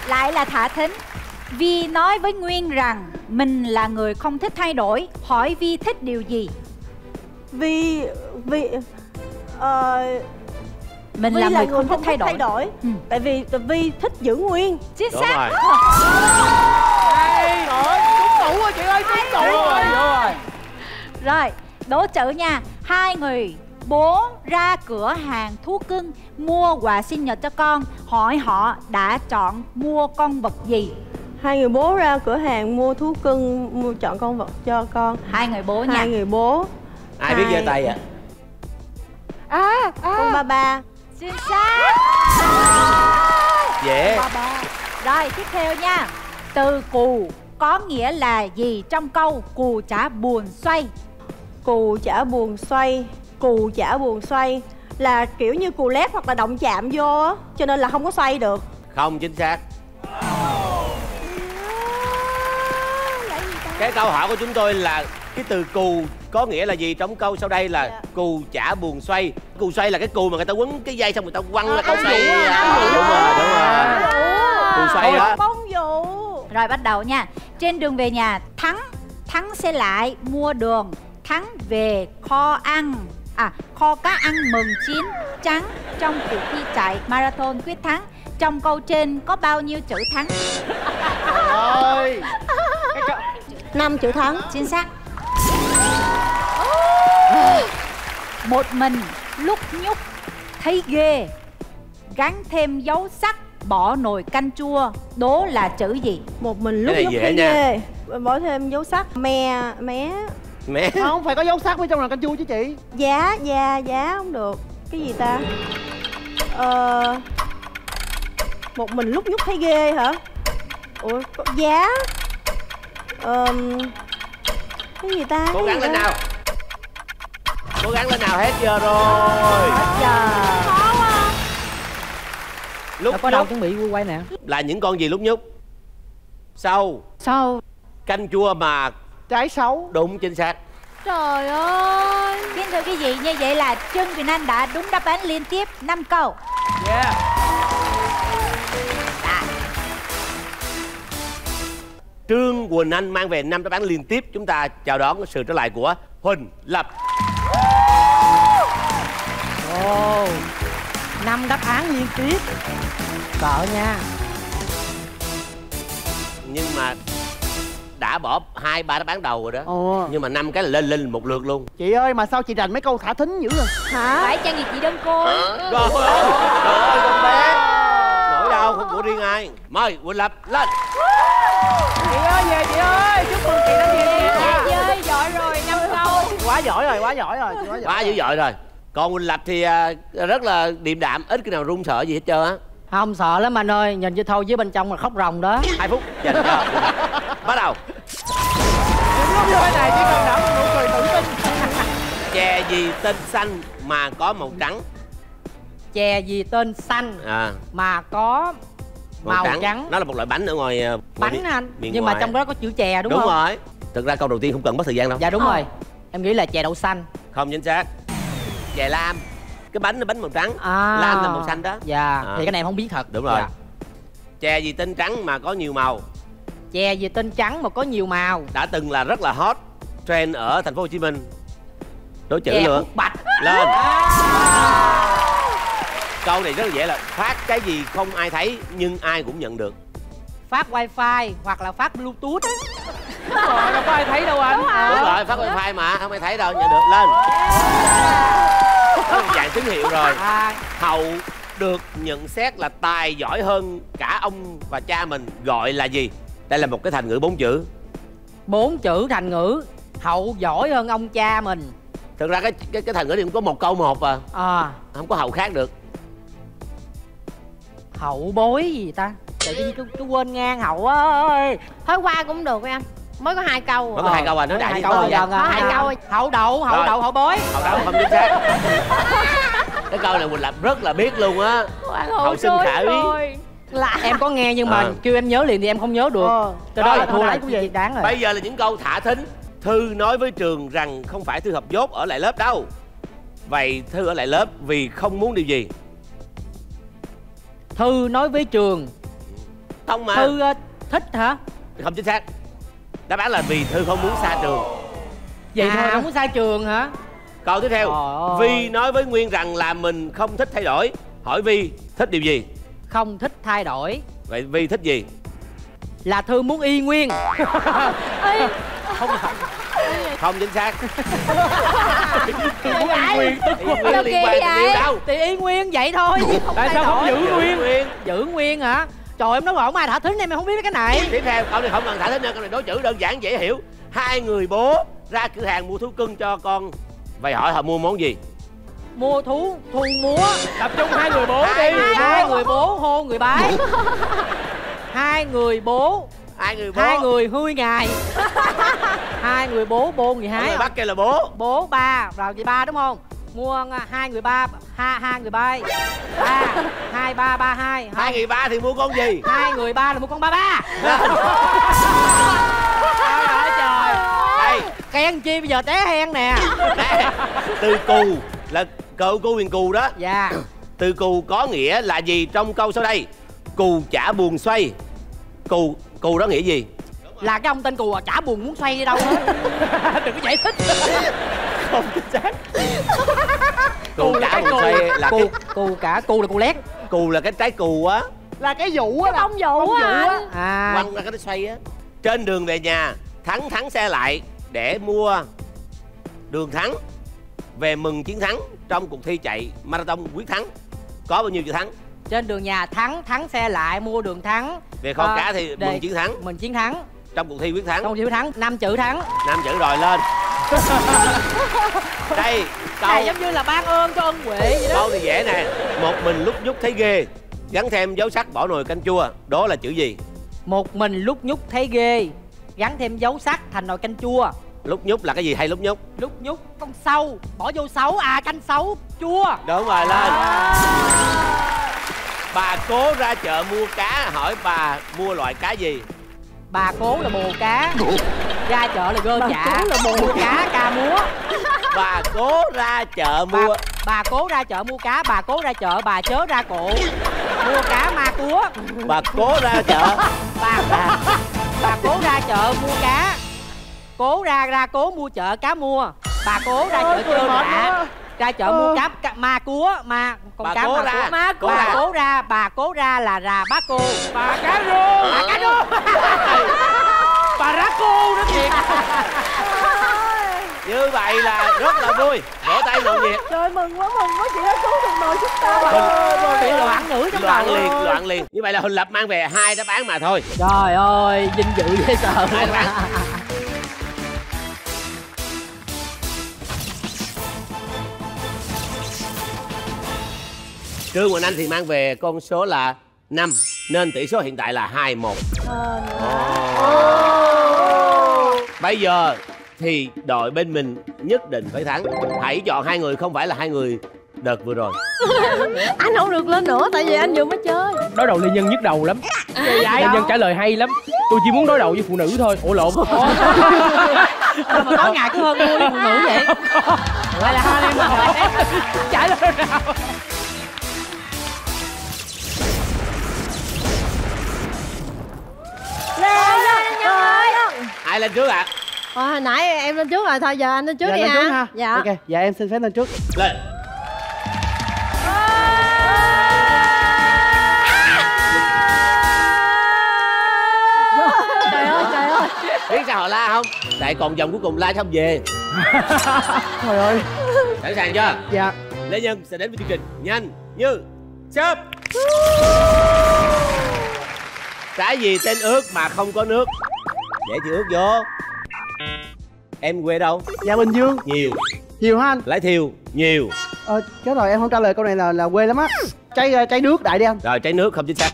Lại là thả thính Vi nói với Nguyên rằng mình là người không thích thay đổi. Hỏi Vi thích điều gì? Vì... Vì... Ờ... mình Vi là, người không thích không thay đổi, thay đổi. Ừ. Tại vì Vi thích giữ nguyên. Chính đúng xác. rồi. Trời ơi trúng tủ rồi chị ơi trúng tủ rồi. rồi. Đố chữ nha. Hai người bố ra cửa hàng thú cưng mua quà sinh nhật cho con. Hỏi họ đã chọn mua con vật gì Hai người bố ra cửa hàng mua thú cưng Mua chọn con vật cho con. Hai người bố nha. Hai người bố. Ai biết giơ Hai. tay ạ à Con ba ba. Chính xác dễ. Rồi tiếp theo nha. Từ cù có nghĩa là gì trong câu cù chả buồn xoay? Cù chả buồn xoay. Cù chả buồn xoay Là kiểu như cù lét hoặc là động chạm vô á Cho nên là không có xoay được. Không chính xác cái câu hỏi của chúng tôi là cái từ cù có nghĩa là gì? Trong câu sau đây là Dạ. cù chả buồn xoay. Cù xoay là cái cù mà người ta quấn cái dây xong người ta quăng Ờ, ra câu xoay dụ, à, ăn dụ. đúng rồi đúng rồi. cù xoay đó. Bông dụ. Rồi bắt đầu nha. Trên đường về nhà Thắng Thắng xe lại mua đường. Thắng về kho ăn. À kho cá ăn mừng chín trắng Trong cuộc thi chạy marathon quyết thắng. Trong câu trên có bao nhiêu chữ thắng? Ơi [LAUGHS] năm chữ thắng. Chính xác. Một mình lúc nhúc Thấy ghê. Gắn thêm dấu sắc Bỏ nồi canh chua. Đố là chữ gì? Một mình lúc dễ thấy nha. ghê. Bỏ thêm dấu sắc. Me mé mẹ không phải có dấu sắc bên trong là canh chua chứ chị. Giá giá giá không được. Cái gì ta? Ờ một mình lúc nhúc thấy ghê hả? Ủa có giá Ờm, cái gì ta? Cố gắng lên ta? nào. Cố gắng lên nào hết giờ rồi. Giờ. Lúc Đâu có đâu nhúc chuẩn bị quay nè. là những con gì lúc nhúc sâu Sau canh chua mà trái xấu. đúng chính xác. Trời ơi. Kính thưa quý vị Như vậy là Trương Quỳnh Anh đã đúng đáp án liên tiếp. 5 câu. Yeah Trương Quỳnh Anh mang về năm đáp án liên tiếp. Chúng ta chào đón sự trở lại của Huỳnh Lập. Ồ năm đáp án liên tiếp. Sợ nha. Nhưng mà đã bỏ hai ba đáp án đầu rồi đó. Ồ. Nhưng mà năm cái là lên lên một lượt luôn. Chị ơi mà sao chị rành mấy câu thả thính dữ rồi hả Phải chăng gì chị đơn cô. Rồi trời ơi con bé đau không? Của riêng ai? Mời Quỳnh Lập lên. Chị ơi về chị ơi chúc mừng chị đã về Dạ chơi giỏi rồi năm câu. Quá giỏi rồi quá giỏi rồi chị quá giỏi quá dữ dội rồi. Còn Quỳnh Lập thì à, rất là điềm đạm ít cái nào run sợ gì hết trơn á. Không sợ lắm anh ơi nhìn cho thôi với bên trong là khóc ròng đó. Hai phút. Dành cho bắt đầu. Những lúc như thế này chỉ cần nở một nụ cười tự tin chè gì tên xanh mà có màu trắng chè gì tên xanh à. mà có màu trắng, nó là một loại bánh ở ngoài à, ngoài bánh miền- anh? miền nhưng ngoài. mà trong đó có chữ chè đúng, đúng, không? rồi. Thực ra câu đầu tiên không cần mất thời gian đâu. Dạ đúng Ờ. rồi. Em nghĩ là chè đậu xanh. Không chính xác. Chè lam. Cái bánh là bánh màu trắng. À. Lam là màu xanh đó. Dạ. À. thì cái này em không biết thật. Đúng rồi. Dạ. chè gì tinh trắng mà có nhiều màu? Chè gì tên trắng mà có nhiều màu? Đã từng là rất là hot trend ở thành phố Hồ Chí Minh. Đối chữ chè nữa bạch. Lên câu này rất là dễ là phát cái gì không ai thấy nhưng ai cũng nhận được. Phát wifi hoặc là phát bluetooth. Trời đâu có ai thấy đâu anh. Đúng rồi. Phát wifi mà không ai thấy đâu nhận được lên. Có một dạng tín hiệu rồi. [LAUGHS] À, hậu được nhận xét là tài giỏi hơn cả ông và cha mình. Gọi là gì? Đây là một cái thành ngữ bốn chữ. Bốn chữ thành ngữ. Hậu giỏi hơn ông cha mình. Thực ra cái cái, cái thành ngữ này cũng có một câu một à. À. Không có hậu khác được hậu bối gì ta tự nhiên cứ, cứ quên ngang hậu ơi Thôi qua cũng được anh Mới có hai câu mới có hai câu à nói đại câu rồi rồi dần Có à. hai câu rồi. hậu đậu hậu Rồi. đậu hậu bối hậu đậu không chính xác cái câu này mình làm rất là biết luôn á Hậu sinh khả úy. rồi. lạ em có nghe nhưng mà À. kêu em nhớ liền thì em không nhớ được ờ cái đó là Rồi. thua là nãy cũng vậy. đáng rồi bây giờ là những câu thả thính thư nói với trường rằng không phải thư hợp dốt ở lại lớp đâu vậy thư ở lại lớp vì không muốn điều gì thư nói với trường. Không mà. Thư ờ, thích hả? Không chính xác. Đáp án là vì thư không muốn xa trường. Vậy À. thôi không muốn sai trường hả? Câu tiếp theo Trời ơi. vi nói với nguyên rằng là mình không thích thay đổi. Hỏi vi thích điều gì? Không thích thay đổi. Vậy vi thích gì? Là thư muốn y nguyên. [LAUGHS] Không chính xác. Muốn ăn quyền tức nguyên liên quan tình yêu đâu? Thì y nguyên vậy thôi. Chứ không Tại sao không giữ nguyên? nguyên. Giữ nguyên hả? Trời em nói không ai thả thính em em không biết cái này. Tiếp theo câu này không cần thả thích nữa câu này đối chữ đơn giản dễ hiểu. Hai người bố ra cửa hàng mua thú cưng cho con. Vậy hỏi họ mua món gì? Mua thú thu múa. Tập trung hai người bố đi. hai người bố hô người bái. [LAUGHS] Hai người bố [LAUGHS] hai người bố. hai người hươi ngài hai người bố bô người hái. người bắt kêu là bố. Bố ba rồi chị ba đúng không? Mua à, hai người ba ha hai người [LAUGHS] ba ba hai ba ba hai hai. Người ba thì mua con gì? Hai người ba là mua con ba ba. [LAUGHS] Trời ơi trời. Đây khen chi bây giờ té hen nè. Từ cù là cậu cô huyền cù đó. Dạ. Từ cù có nghĩa là gì trong câu sau đây? Cù chả buồn xoay. Cù cù đó nghĩa gì? Là cái ông tên cù à chả buồn muốn xoay đi đâu hết. [LAUGHS] Đừng có giải thích. Không chính [LAUGHS] xác cù chả cái buồn xoay là cù cái cù cả cù là cù lét. Cù là cái trái cù á. Là cái vụ á là Ông vụ á anh. À. Quăng ra cái nó xoay á. Trên đường về nhà thắng thắng xe lại để mua đường thắng. Về mừng chiến thắng trong cuộc thi chạy marathon quyết thắng. Có bao nhiêu chữ thắng? Trên đường nhà thắng thắng xe lại mua đường thắng về kho Ờ, cá thì mừng chiến thắng. mình chiến thắng. Trong cuộc thi quyết thắng. Trong chữ thắng năm chữ thắng. Năm chữ rồi lên. [LAUGHS] Đây câu này giống như là ban ơn cho ân huệ vậy đó. Câu thì dễ nè. Một mình lúc nhúc thấy ghê gắn thêm dấu sắc bỏ nồi canh chua đó là chữ gì? Một mình lúc nhúc thấy ghê gắn thêm dấu sắc thành nồi canh chua. Lúc nhúc là cái gì hay lúc nhúc? Lúc nhúc con sâu bỏ vô sấu à canh sấu chua. Đúng rồi lên bà cố ra chợ mua cá hỏi bà mua loại cá gì? Bà cố là bồ cá. Ra chợ là gơ chả. mua cá ca múa. Bà cố ra chợ bà, mua. bà cố ra chợ mua cá bà cố ra chợ bà chớ ra cổ. Mua cá ma cúa. Bà cố ra chợ. Bà bà, bà cố ra chợ mua cá. Cố ra ra cố mua chợ cá mua. Bà cố ra chợ trơn đã ra chợ mua cá, cá ma cúa ma con Bà cá cố ma ra, cúa. Ma cố bà ra. cố ra bà cố ra là rà bá cô. Bà cá rô. Bà cá rô. [LAUGHS] Bà rá cô đó thiệt [LAUGHS] như vậy là rất là vui. Vỗ tay nhộn nhịp trời mừng quá mừng quá. Chị đã cứu được nồi chúng ta. Bị loạn nữ trong loạn liền loạn liền. Như vậy là huỳnh lập mang về hai đáp án mà thôi. Trời ơi vinh dự dễ sợ hai đáp án Trương Quỳnh Anh thì mang về con số là 5 Nên tỷ số hiện tại là 2-1 Bây giờ thì đội bên mình nhất định phải thắng. Hãy chọn hai người không phải là hai người đợt vừa rồi. [LAUGHS] Anh không được lên nữa tại vì anh vừa mới chơi. Đối đầu lê nhân nhức đầu lắm. Lê nhân trả lời hay lắm. Tôi chỉ muốn đối đầu với phụ nữ thôi. Ủa lộn. Ngày cứ hơn phụ nữ vậy? [LAUGHS] Vậy là hai em trả lời nào Ai lên trước ạ? Ờ, hồi nãy em lên trước rồi thôi giờ anh lên trước dạ đi lên trước ha. Dạ. Ok dạ em xin phép lên trước. Lên. Trời ơi trời ơi. Biết sao họ la không? Tại còn vòng cuối cùng la xong về. Trời ơi. Sẵn sàng chưa? dạ. Lê Nhân sẽ đến với chương trình Nhanh như chớp. Cái gì tên ướt mà không có nước Để chị ướt vô. Em quê đâu? dạ bình dương. Nhiều. Nhiều ha anh? Lái thiêu. Nhiều. Ờ chết rồi em không trả lời câu này là là quê lắm á. Trái ờ, trái nước đại đi anh. Rồi trái nước không chính xác.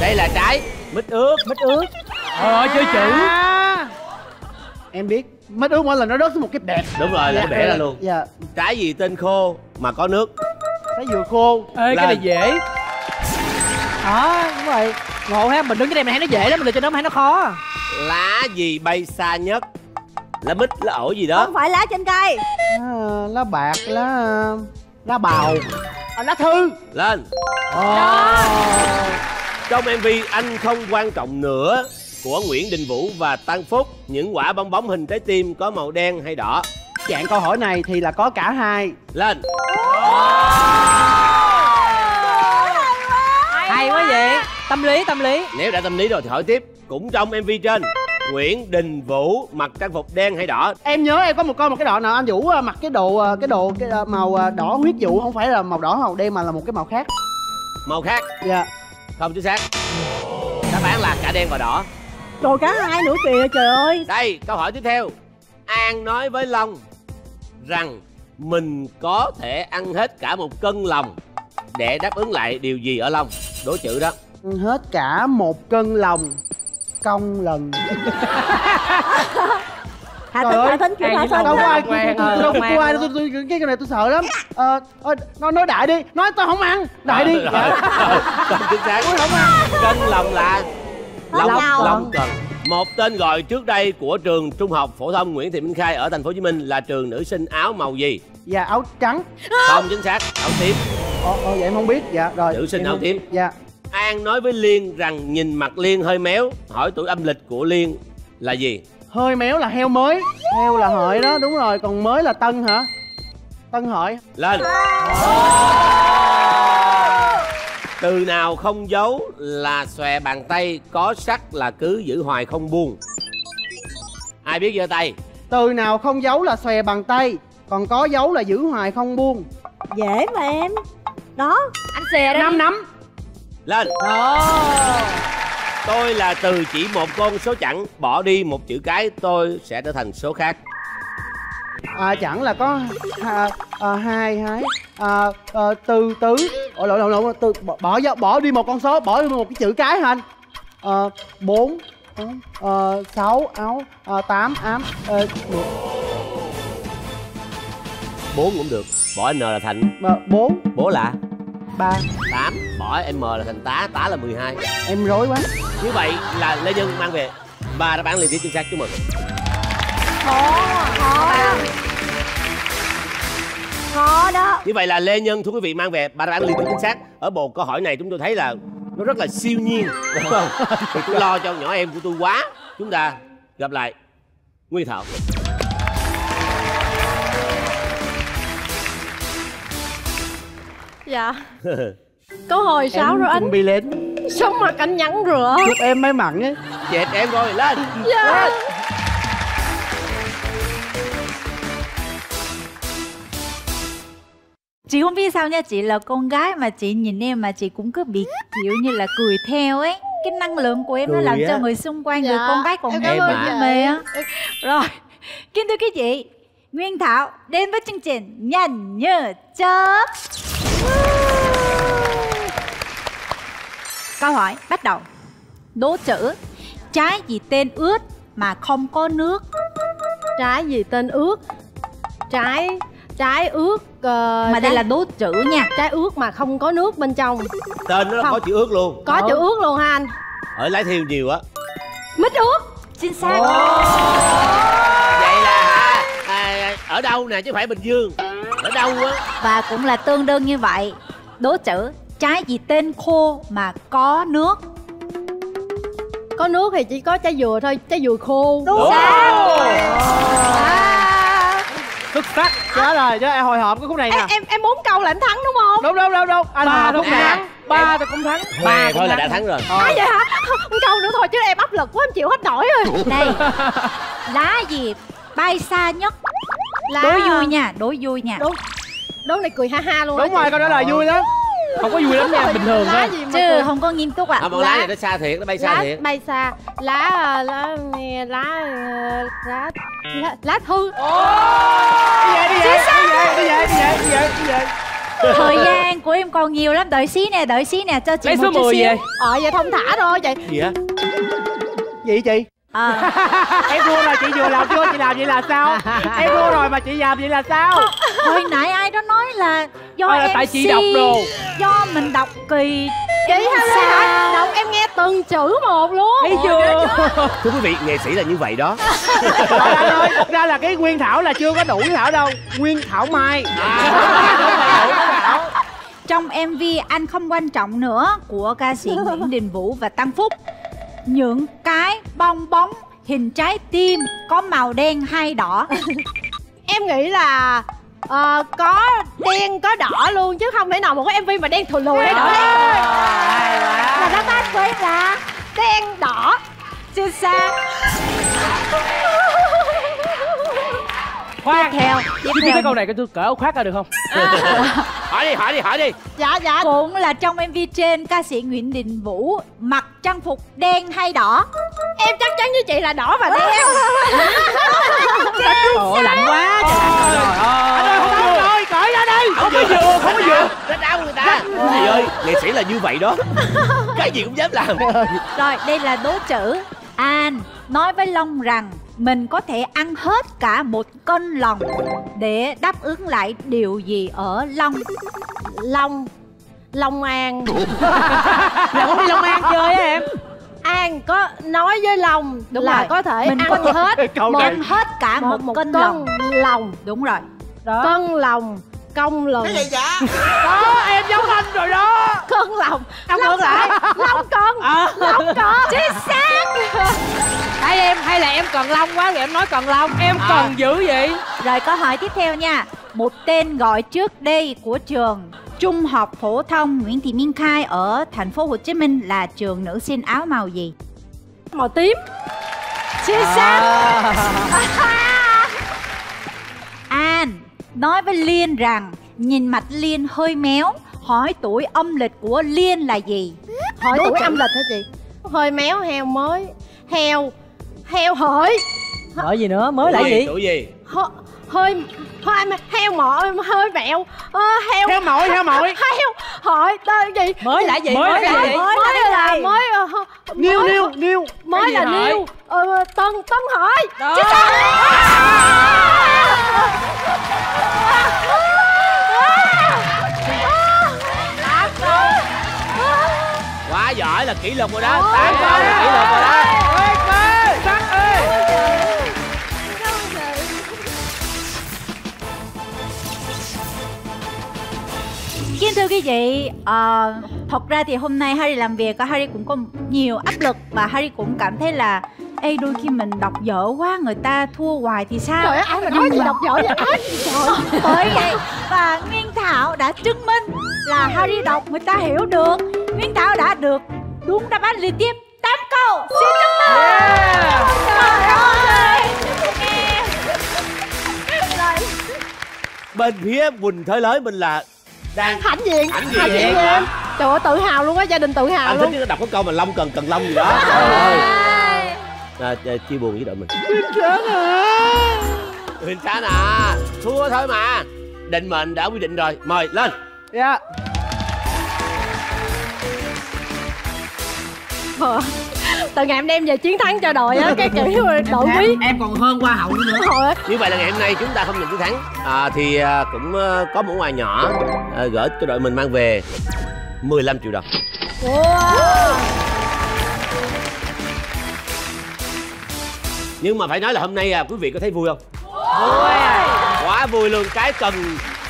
Đây là trái. Mít ướt Mít ướt trời ơi chơi chữ. À, em biết mít ướt mỗi lần nó rớt xuống một cái bẹt Đúng rồi, nó bể ra luôn. dạ. Trái gì tên khô mà có nước? Trái dừa khô. Ê cái này Lên. dễ. Đó đúng rồi. Ngộ ha mình đứng cái này mình thấy nó dễ lắm mình lên cho nó mình thấy nó khó Lá gì bay xa nhất? Lá mít, lá ổi gì đó? Không phải lá trên cây. Lá, lá bạc lá lá bào. À, lá thư. Lên. Trong MV Anh không quan trọng nữa của Nguyễn Đình Vũ và Tăng Phúc. Những quả bong bóng hình trái tim có màu đen hay đỏ. Dạng câu hỏi này thì là có cả hai. Lên. Hay quá vậy tâm lý tâm lý. Nếu đã tâm lý rồi thì hỏi tiếp. Cũng trong MV trên Nguyễn Đình Vũ mặc trang phục đen hay đỏ? Em nhớ em có một câu một cái đoạn nào anh vũ ờ, mặc cái đồ ờ, cái đồ cái ờ, màu đỏ huyết vụ không phải là màu đỏ màu đen mà là một cái màu khác. Màu khác? Dạ. Không chính xác. Đáp án là cả đen và đỏ. Rồi cả hai nữa kìa trời ơi. Đây câu hỏi tiếp theo. An nói với Long rằng mình có thể ăn hết cả một cân lòng để đáp ứng lại điều gì ở Long đố chữ đó hết cả một cân lòng. Công lần. Hà Trời ơi, tính tính đâu có ai tôi- ờ, tôi- đâu có ai tôi, tôi, cái cái này tôi sợ lắm. Ờ ờ, nói nói đại đi. Nói tao không ăn. Đại đi. Rồi, dạ. rồi, không chính xác cân lòng là lòng lòng. cần. Một tên gọi trước đây của trường trung học phổ thông Nguyễn Thị Minh Khai ở thành phố Hồ Chí Minh là trường nữ sinh áo màu gì? Dạ áo trắng. Không chính xác, áo tím. Ồ, ồ vậy em không biết. Dạ rồi. Nữ sinh áo không- tím. Dạ An nói với Liên rằng nhìn mặt Liên hơi méo, hỏi tuổi âm lịch của Liên là gì? Hơi méo là heo mới. Heo là hợi đó đúng rồi. Còn mới là tân hả? Tân hợi. Lên. Từ nào không giấu là xòe bàn tay, có sắc là cứ giữ hoài không buông. Ai biết giơ tay? Từ nào không giấu là xòe bằng tay Còn có giấu là giữ hoài không buông. Dễ mà em. Đó anh xè đó Năm nắm Lên. Tôi là từ chỉ một con số chẵn, bỏ đi một chữ cái tôi sẽ trở thành số khác. à, Chẳng là có à, à, Hai hái à, à, Từ tứ Ồ lộn lộn lộn từ, bỏ, bỏ, bỏ đi một con số Bỏ đi một cái chữ cái hả anh? À, Bốn ờ, Sáu áo à, Tám ám à, Bốn cũng được. Bỏ N là thành. À, Bốn. Bố là Ba 8, bỏ M là thành tá, tá là 12. Em rối quá Như vậy là Lê Nhân mang về ba đáp án liên tiếp chính xác chúc mừng. khó đó Như vậy là Lê Nhân thưa quý vị mang về ba đáp án liên tiếp chính xác. Ở bộ câu hỏi này chúng tôi thấy là nó rất là siêu nhiên, đúng [LAUGHS] không? Tôi lo cho nhỏ em của tôi quá. Chúng ta gặp lại Nguyên Thảo. Dạ. [LAUGHS] Câu hồi sáu rồi anh. bị lên. Sao mặt anh nhắn rửa. Giúp em may mắn ấy Dẹp em rồi, lên. dạ. Chị không biết sao nha Chị là con gái mà chị nhìn em mà chị cũng cứ bị kiểu như là cười theo ấy. Cái năng lượng của em nó Cười làm á. cho người xung quanh Người Dạ, con gái còn em chị. mê á. Rồi Kính thưa quý vị Nguyên Thảo đến với chương trình Nhanh như chớp Câu hỏi bắt đầu. Đố chữ Trái gì tên ướt mà không có nước? Trái gì tên ướt? Trái trái ướt ờ, Mà đây trái- là đố chữ nha. Trái ướt mà không có nước bên trong. Tên nó có chữ ướt luôn. có chữ ướt luôn ha anh? Ở lái thiêu nhiều á. mít ướt. Chính xác. Vậy là hả? À, ở đâu nè chứ phải Bình Dương. Đâu á? Và cũng là tương đương như vậy. Đố chữ Trái gì tên khô mà có nước? Có nước thì chỉ có trái dừa thôi trái dừa khô. Đúng. Xác Xuất sắc Chết rồi chứ em hồi hộp cái khúc này nè. em em em bốn câu là anh thắng đúng không? Đúng đúng đúng đúng. Anh ba khúc này thắng. Ba tôi cũng thắng. Ba thôi là đã thắng. rồi. à vậy hả? Một câu nữa thôi chứ em áp lực quá em chịu hết nổi rồi. Đây. [LAUGHS] Lá gì bay xa nhất lá Đố vui nha Đố vui nha. Đố đố này cười ha ha luôn. Á Đúng rồi câu trả lời vui lắm. Không có vui lắm nha bình thường thôi. Chứ cười? không có nghiêm túc ạ. À, một Lá- lá này nó xa thiệt, nó bay xa lá thiệt. bay xa. Lá à, lá lá lá lá lá, lá thư. Đi đi đi đi đi đi Thời gian của em còn nhiều lắm. Đợi xí nè Đợi xí nè Cho chị lấy một số chút 10 xíu. ờ vậy thông thả thôi vậy. Gì á? Gì chị à, [LAUGHS] Em thua rồi chị vừa làm chưa? Chị làm vậy là sao? Em thua rồi mà chị làm vậy là sao? Hồi nãy ai đó nói là Do Ờ, là em tại chị đọc đồ. Do mình đọc kỳ chị hay là đọc em nghe từng chữ một luôn. Thấy chưa? Thưa quý vị, nghệ sĩ là như vậy đó. Trời anh ơi thật ra là cái Nguyên Thảo là chưa có đủ Thảo đâu. Nguyên Thảo Mai. Trong MV Anh không quan trọng nữa Của ca sĩ Nguyễn Đình Vũ và Tăng Phúc Những cái bong bóng hình trái tim Có màu đen hay đỏ. [LAUGHS] Em nghĩ là ờ, có đen có đỏ luôn chứ không thể nào một cái mv mà đen thù lùi hay đỏ Và đáp án của em là đen đỏ. Chưa xác [LAUGHS] khoan. Tiếp theo Tiếp Chứ theo. cái câu này cái tôi cỡ khoát ra được không? [LAUGHS] Hỏi đi, hỏi đi, hỏi đi. dạ dạ. Cũng là trong MV trên ca sĩ Nguyễn Đình Vũ Mặc trang phục đen hay đỏ. Em chắc chắn với chị là đỏ và đen. [LAUGHS] Ồ lạnh quá trời. Ơi Không rồi cởi ra đi. Không có vừa, không có vừa. Đau người ta. Thầy ơi, nghệ sĩ là như vậy đó. Cái gì cũng dám làm. Rồi đây là đố chữ. An nói với Long rằng Mình có thể ăn hết cả một cân lòng Để đáp ứng lại điều gì ở Long long long an. Là có đi long an chơi á em. An có nói với lòng Đúng là rồi. có thể Mình ăn hết một, ăn hết cả một, một, một cân cân lòng. lòng. Đúng rồi. Đó. cân lòng công lần. Cái gì vậy? Đó em giống anh rồi đó. Cân lòng Ông Hương là long cân à, long cân [LAUGHS] chính xác. Tại em hay là em cần long quá rồi em nói cần long. Em À. cần dữ vậy? Rồi câu hỏi tiếp theo nha. Một tên gọi trước đây của trường Trung học phổ thông Nguyễn Thị Minh Khai ở thành phố Hồ Chí Minh là trường nữ sinh áo màu gì? màu tím. Chính xác. [LAUGHS] An nói với Liên rằng nhìn mặt Liên hơi méo, hỏi tuổi âm lịch của Liên là gì? hỏi tuổi âm lịch hả chị? Hơi méo heo mới heo heo hởi. Hỏi gì nữa? Mới lại Tuổi gì? Tuổi gì? Hơ- hơi hơi heo mọ hơi mẹo ờ, heo. Heo mội heo mội [LAUGHS] heo. Hỏi tên gì? Mới lại gì? Mới mới là lại gì? mới là mới ờ, Niêu mới- niêu niêu mới là hởi? niêu ờ, tân tân hỏi. Đó. quá giỏi là kỷ lục rồi đó. Tám câu là kỷ lục rồi đó Kính thưa quý vị, ờ, thật ra thì hôm nay Harry làm việc, Harry cũng có nhiều áp lực và Harry cũng cảm thấy là Ê đôi khi mình đọc dở quá người ta thua hoài thì sao? Trời ơi ai mà nói gì đọc giỏi vậy? Ai trời Bởi vậy và Nguyên Thảo đã chứng minh là Harry đọc người ta hiểu được. Nguyên Thảo đã được đúng đáp án liên tiếp. 8 câu. Xin chúc mừng. Trời ơi bên phía quỳnh thới lới mình là đang hãnh diện Hãnh diện. hãnh diện. em. Trời ơi tự hào luôn á gia đình tự hào anh thích luôn. cái đọc cái câu mà long cần cần long gì đó. Trời ơi. à, à, chia buồn với đội mình. Huyền Sáng à. Thua thôi mà. Định mệnh đã quyết định rồi. Mời lên. Dạ. Ờ, từ ngày em đem về chiến thắng cho đội á cái kiểu đội quý. em, em còn hơn hoa hậu nữa. Ơi, Như vậy là ngày hôm nay chúng ta không nhận chiến thắng. À, Thì à, cũng à, có một quà nhỏ à, Gửi cho đội mình mang về 15 triệu đồng. Nhưng mà phải nói là hôm nay à, quý vị có thấy vui không? Vui. Quá vui luôn. Cái cần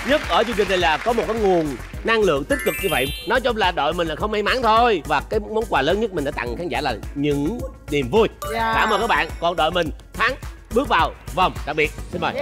nhất ở chương trình này là có một cái nguồn năng lượng tích cực như vậy. Nói chung là đội mình là không may mắn thôi. Và cái món quà lớn nhất mình đã tặng khán giả là những niềm vui. Dạ. Cảm ơn các bạn. Còn đội mình thắng bước vào vòng đặc biệt. Xin mời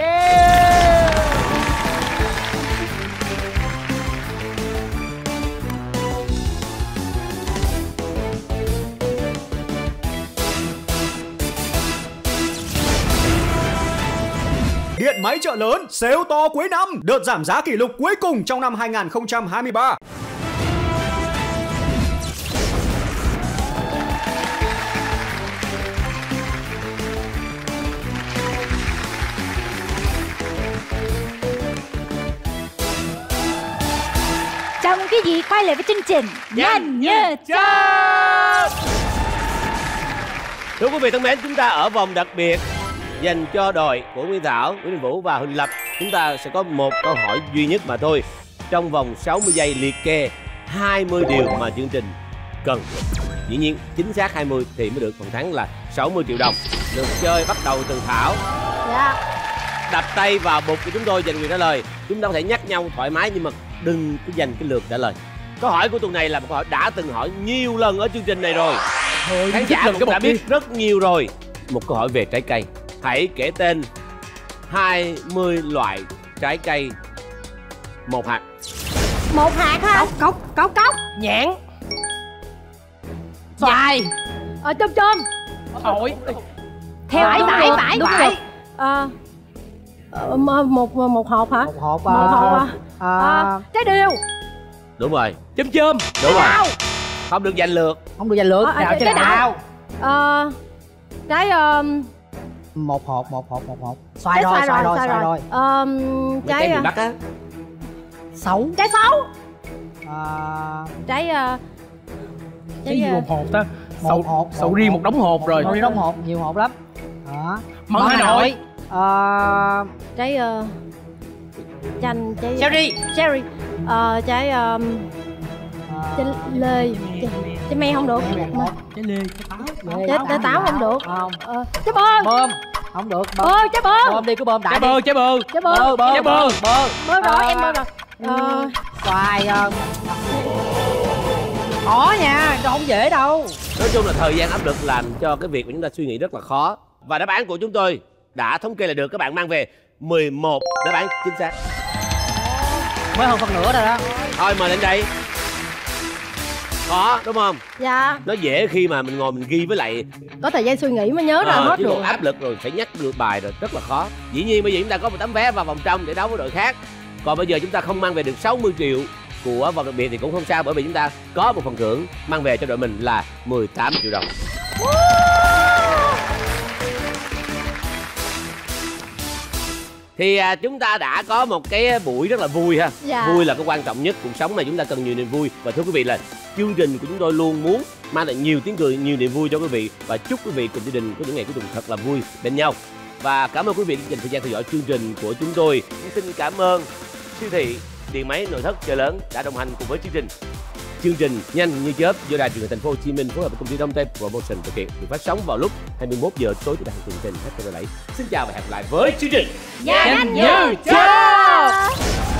Điện máy chợ lớn, sale to cuối năm, đợt giảm giá kỷ lục cuối cùng trong năm 2023. Chào mừng quý vị quay lại với chương trình Nhanh như chớp Thưa quý vị thân mến, chúng ta ở vòng đặc biệt dành cho đội của Nguyễn Thảo, Nguyễn Đình Vũ và Huỳnh Lập. Chúng ta sẽ có một câu hỏi duy nhất mà thôi. Trong vòng 60 giây liệt kê 20 điều mà chương trình cần. Dĩ nhiên, chính xác 20 thì mới được phần thắng là 60 triệu đồng. Lượt chơi bắt đầu từ Thảo. dạ Đập tay vào bụng của chúng tôi dành quyền trả lời. Chúng ta có thể nhắc nhau thoải mái nhưng mà đừng có dành cái lượt trả lời. Câu hỏi của tuần này là một câu hỏi đã từng hỏi nhiều lần ở chương trình này rồi. thôi Khán giả lần cũng cái đã bột đi biết rất nhiều rồi Một câu hỏi về trái cây Hãy kể tên 20 loại trái cây. Một hạt. Một hạt ha cốc cốc cốc nhãn. Xoài. Ờ chôm chôm. Ổi Theo Phải, đúng phải, luật, phải, đúng luật. ờ ờ, một một một hộp hả? Một hộp một hộp à, à, à, à, trái điều. Đúng rồi. Chôm chôm. Đúng rồi. Không được giành lượt. Không được giành lượt. Ờ, ờ, nào trái trái đào. ờ trái một hộp một hộp một hộp. Xoài rồi xoài xoài rồi rồi xoài rồi. um, Mấy trái trái miền ờ, Bắc á? Xấu trái xấu à, trái ờ, cái gì ờ, một hộp ta? Một sầu hộp, sầu một riêng một đống hộp rồi. Rồi đóng hộp nhiều hộp lắm. Đó. Mận hà nội. À, trái ờ, chanh trái cherry. cherry. Ờ, trái um, trái lê trái, trái me không được. Trái lê trái táo trái, trái táo không được. Không ờ, trái bơ bơm không được bơm. Ờ trái bơ bơm đi cứ bơm đại trái đi. bơ trái bơ trái bơ bơ bơ trái bơ. bơ bơ rồi Ờ. em bơ rồi. ờ, xoài ờ. khó nha nó không dễ đâu. Nói chung là thời gian áp lực làm cho cái việc của chúng ta suy nghĩ rất là khó. Và đáp án của chúng tôi đã thống kê là được. Các bạn mang về 11 đáp án chính xác. Mới hơn phần nửa rồi đó. Thôi mời lên đây khó đúng không? Dạ. Nó dễ khi mà mình ngồi mình ghi với lại có thời gian suy nghĩ mới nhớ ra Ờ, hết còn áp lực rồi phải nhắc được bài rồi rất là khó. Dĩ nhiên bây giờ chúng ta có một tấm vé vào vòng trong để đấu với đội khác. Còn bây giờ chúng ta không mang về được 60 triệu của vòng đặc biệt thì cũng không sao bởi vì chúng ta có một phần thưởng mang về cho đội mình là 18 triệu đồng thì à, chúng ta đã có một cái buổi rất là vui ha. Dạ. vui là cái quan trọng nhất. Cuộc sống này chúng ta cần nhiều niềm vui. Và thưa quý vị là chương trình của chúng tôi luôn muốn mang lại nhiều tiếng cười nhiều niềm vui cho quý vị. Và chúc quý vị cùng gia đình có những ngày cuối tuần thật là vui bên nhau. Và cảm ơn quý vị đã dành thời gian theo dõi chương trình của chúng tôi. Xin cảm ơn siêu thị điện máy nội thất chợ lớn đã đồng hành cùng với chương trình chương trình nhanh như chớp do đài truyền hình thành phố Hồ Chí Minh phối hợp với công ty Đông Tây Promotion thực hiện được phát sóng vào lúc 21 giờ tối thứ bảy hàng tuần trên HTV7 xin chào và hẹn gặp lại với chương trình nhanh như chớp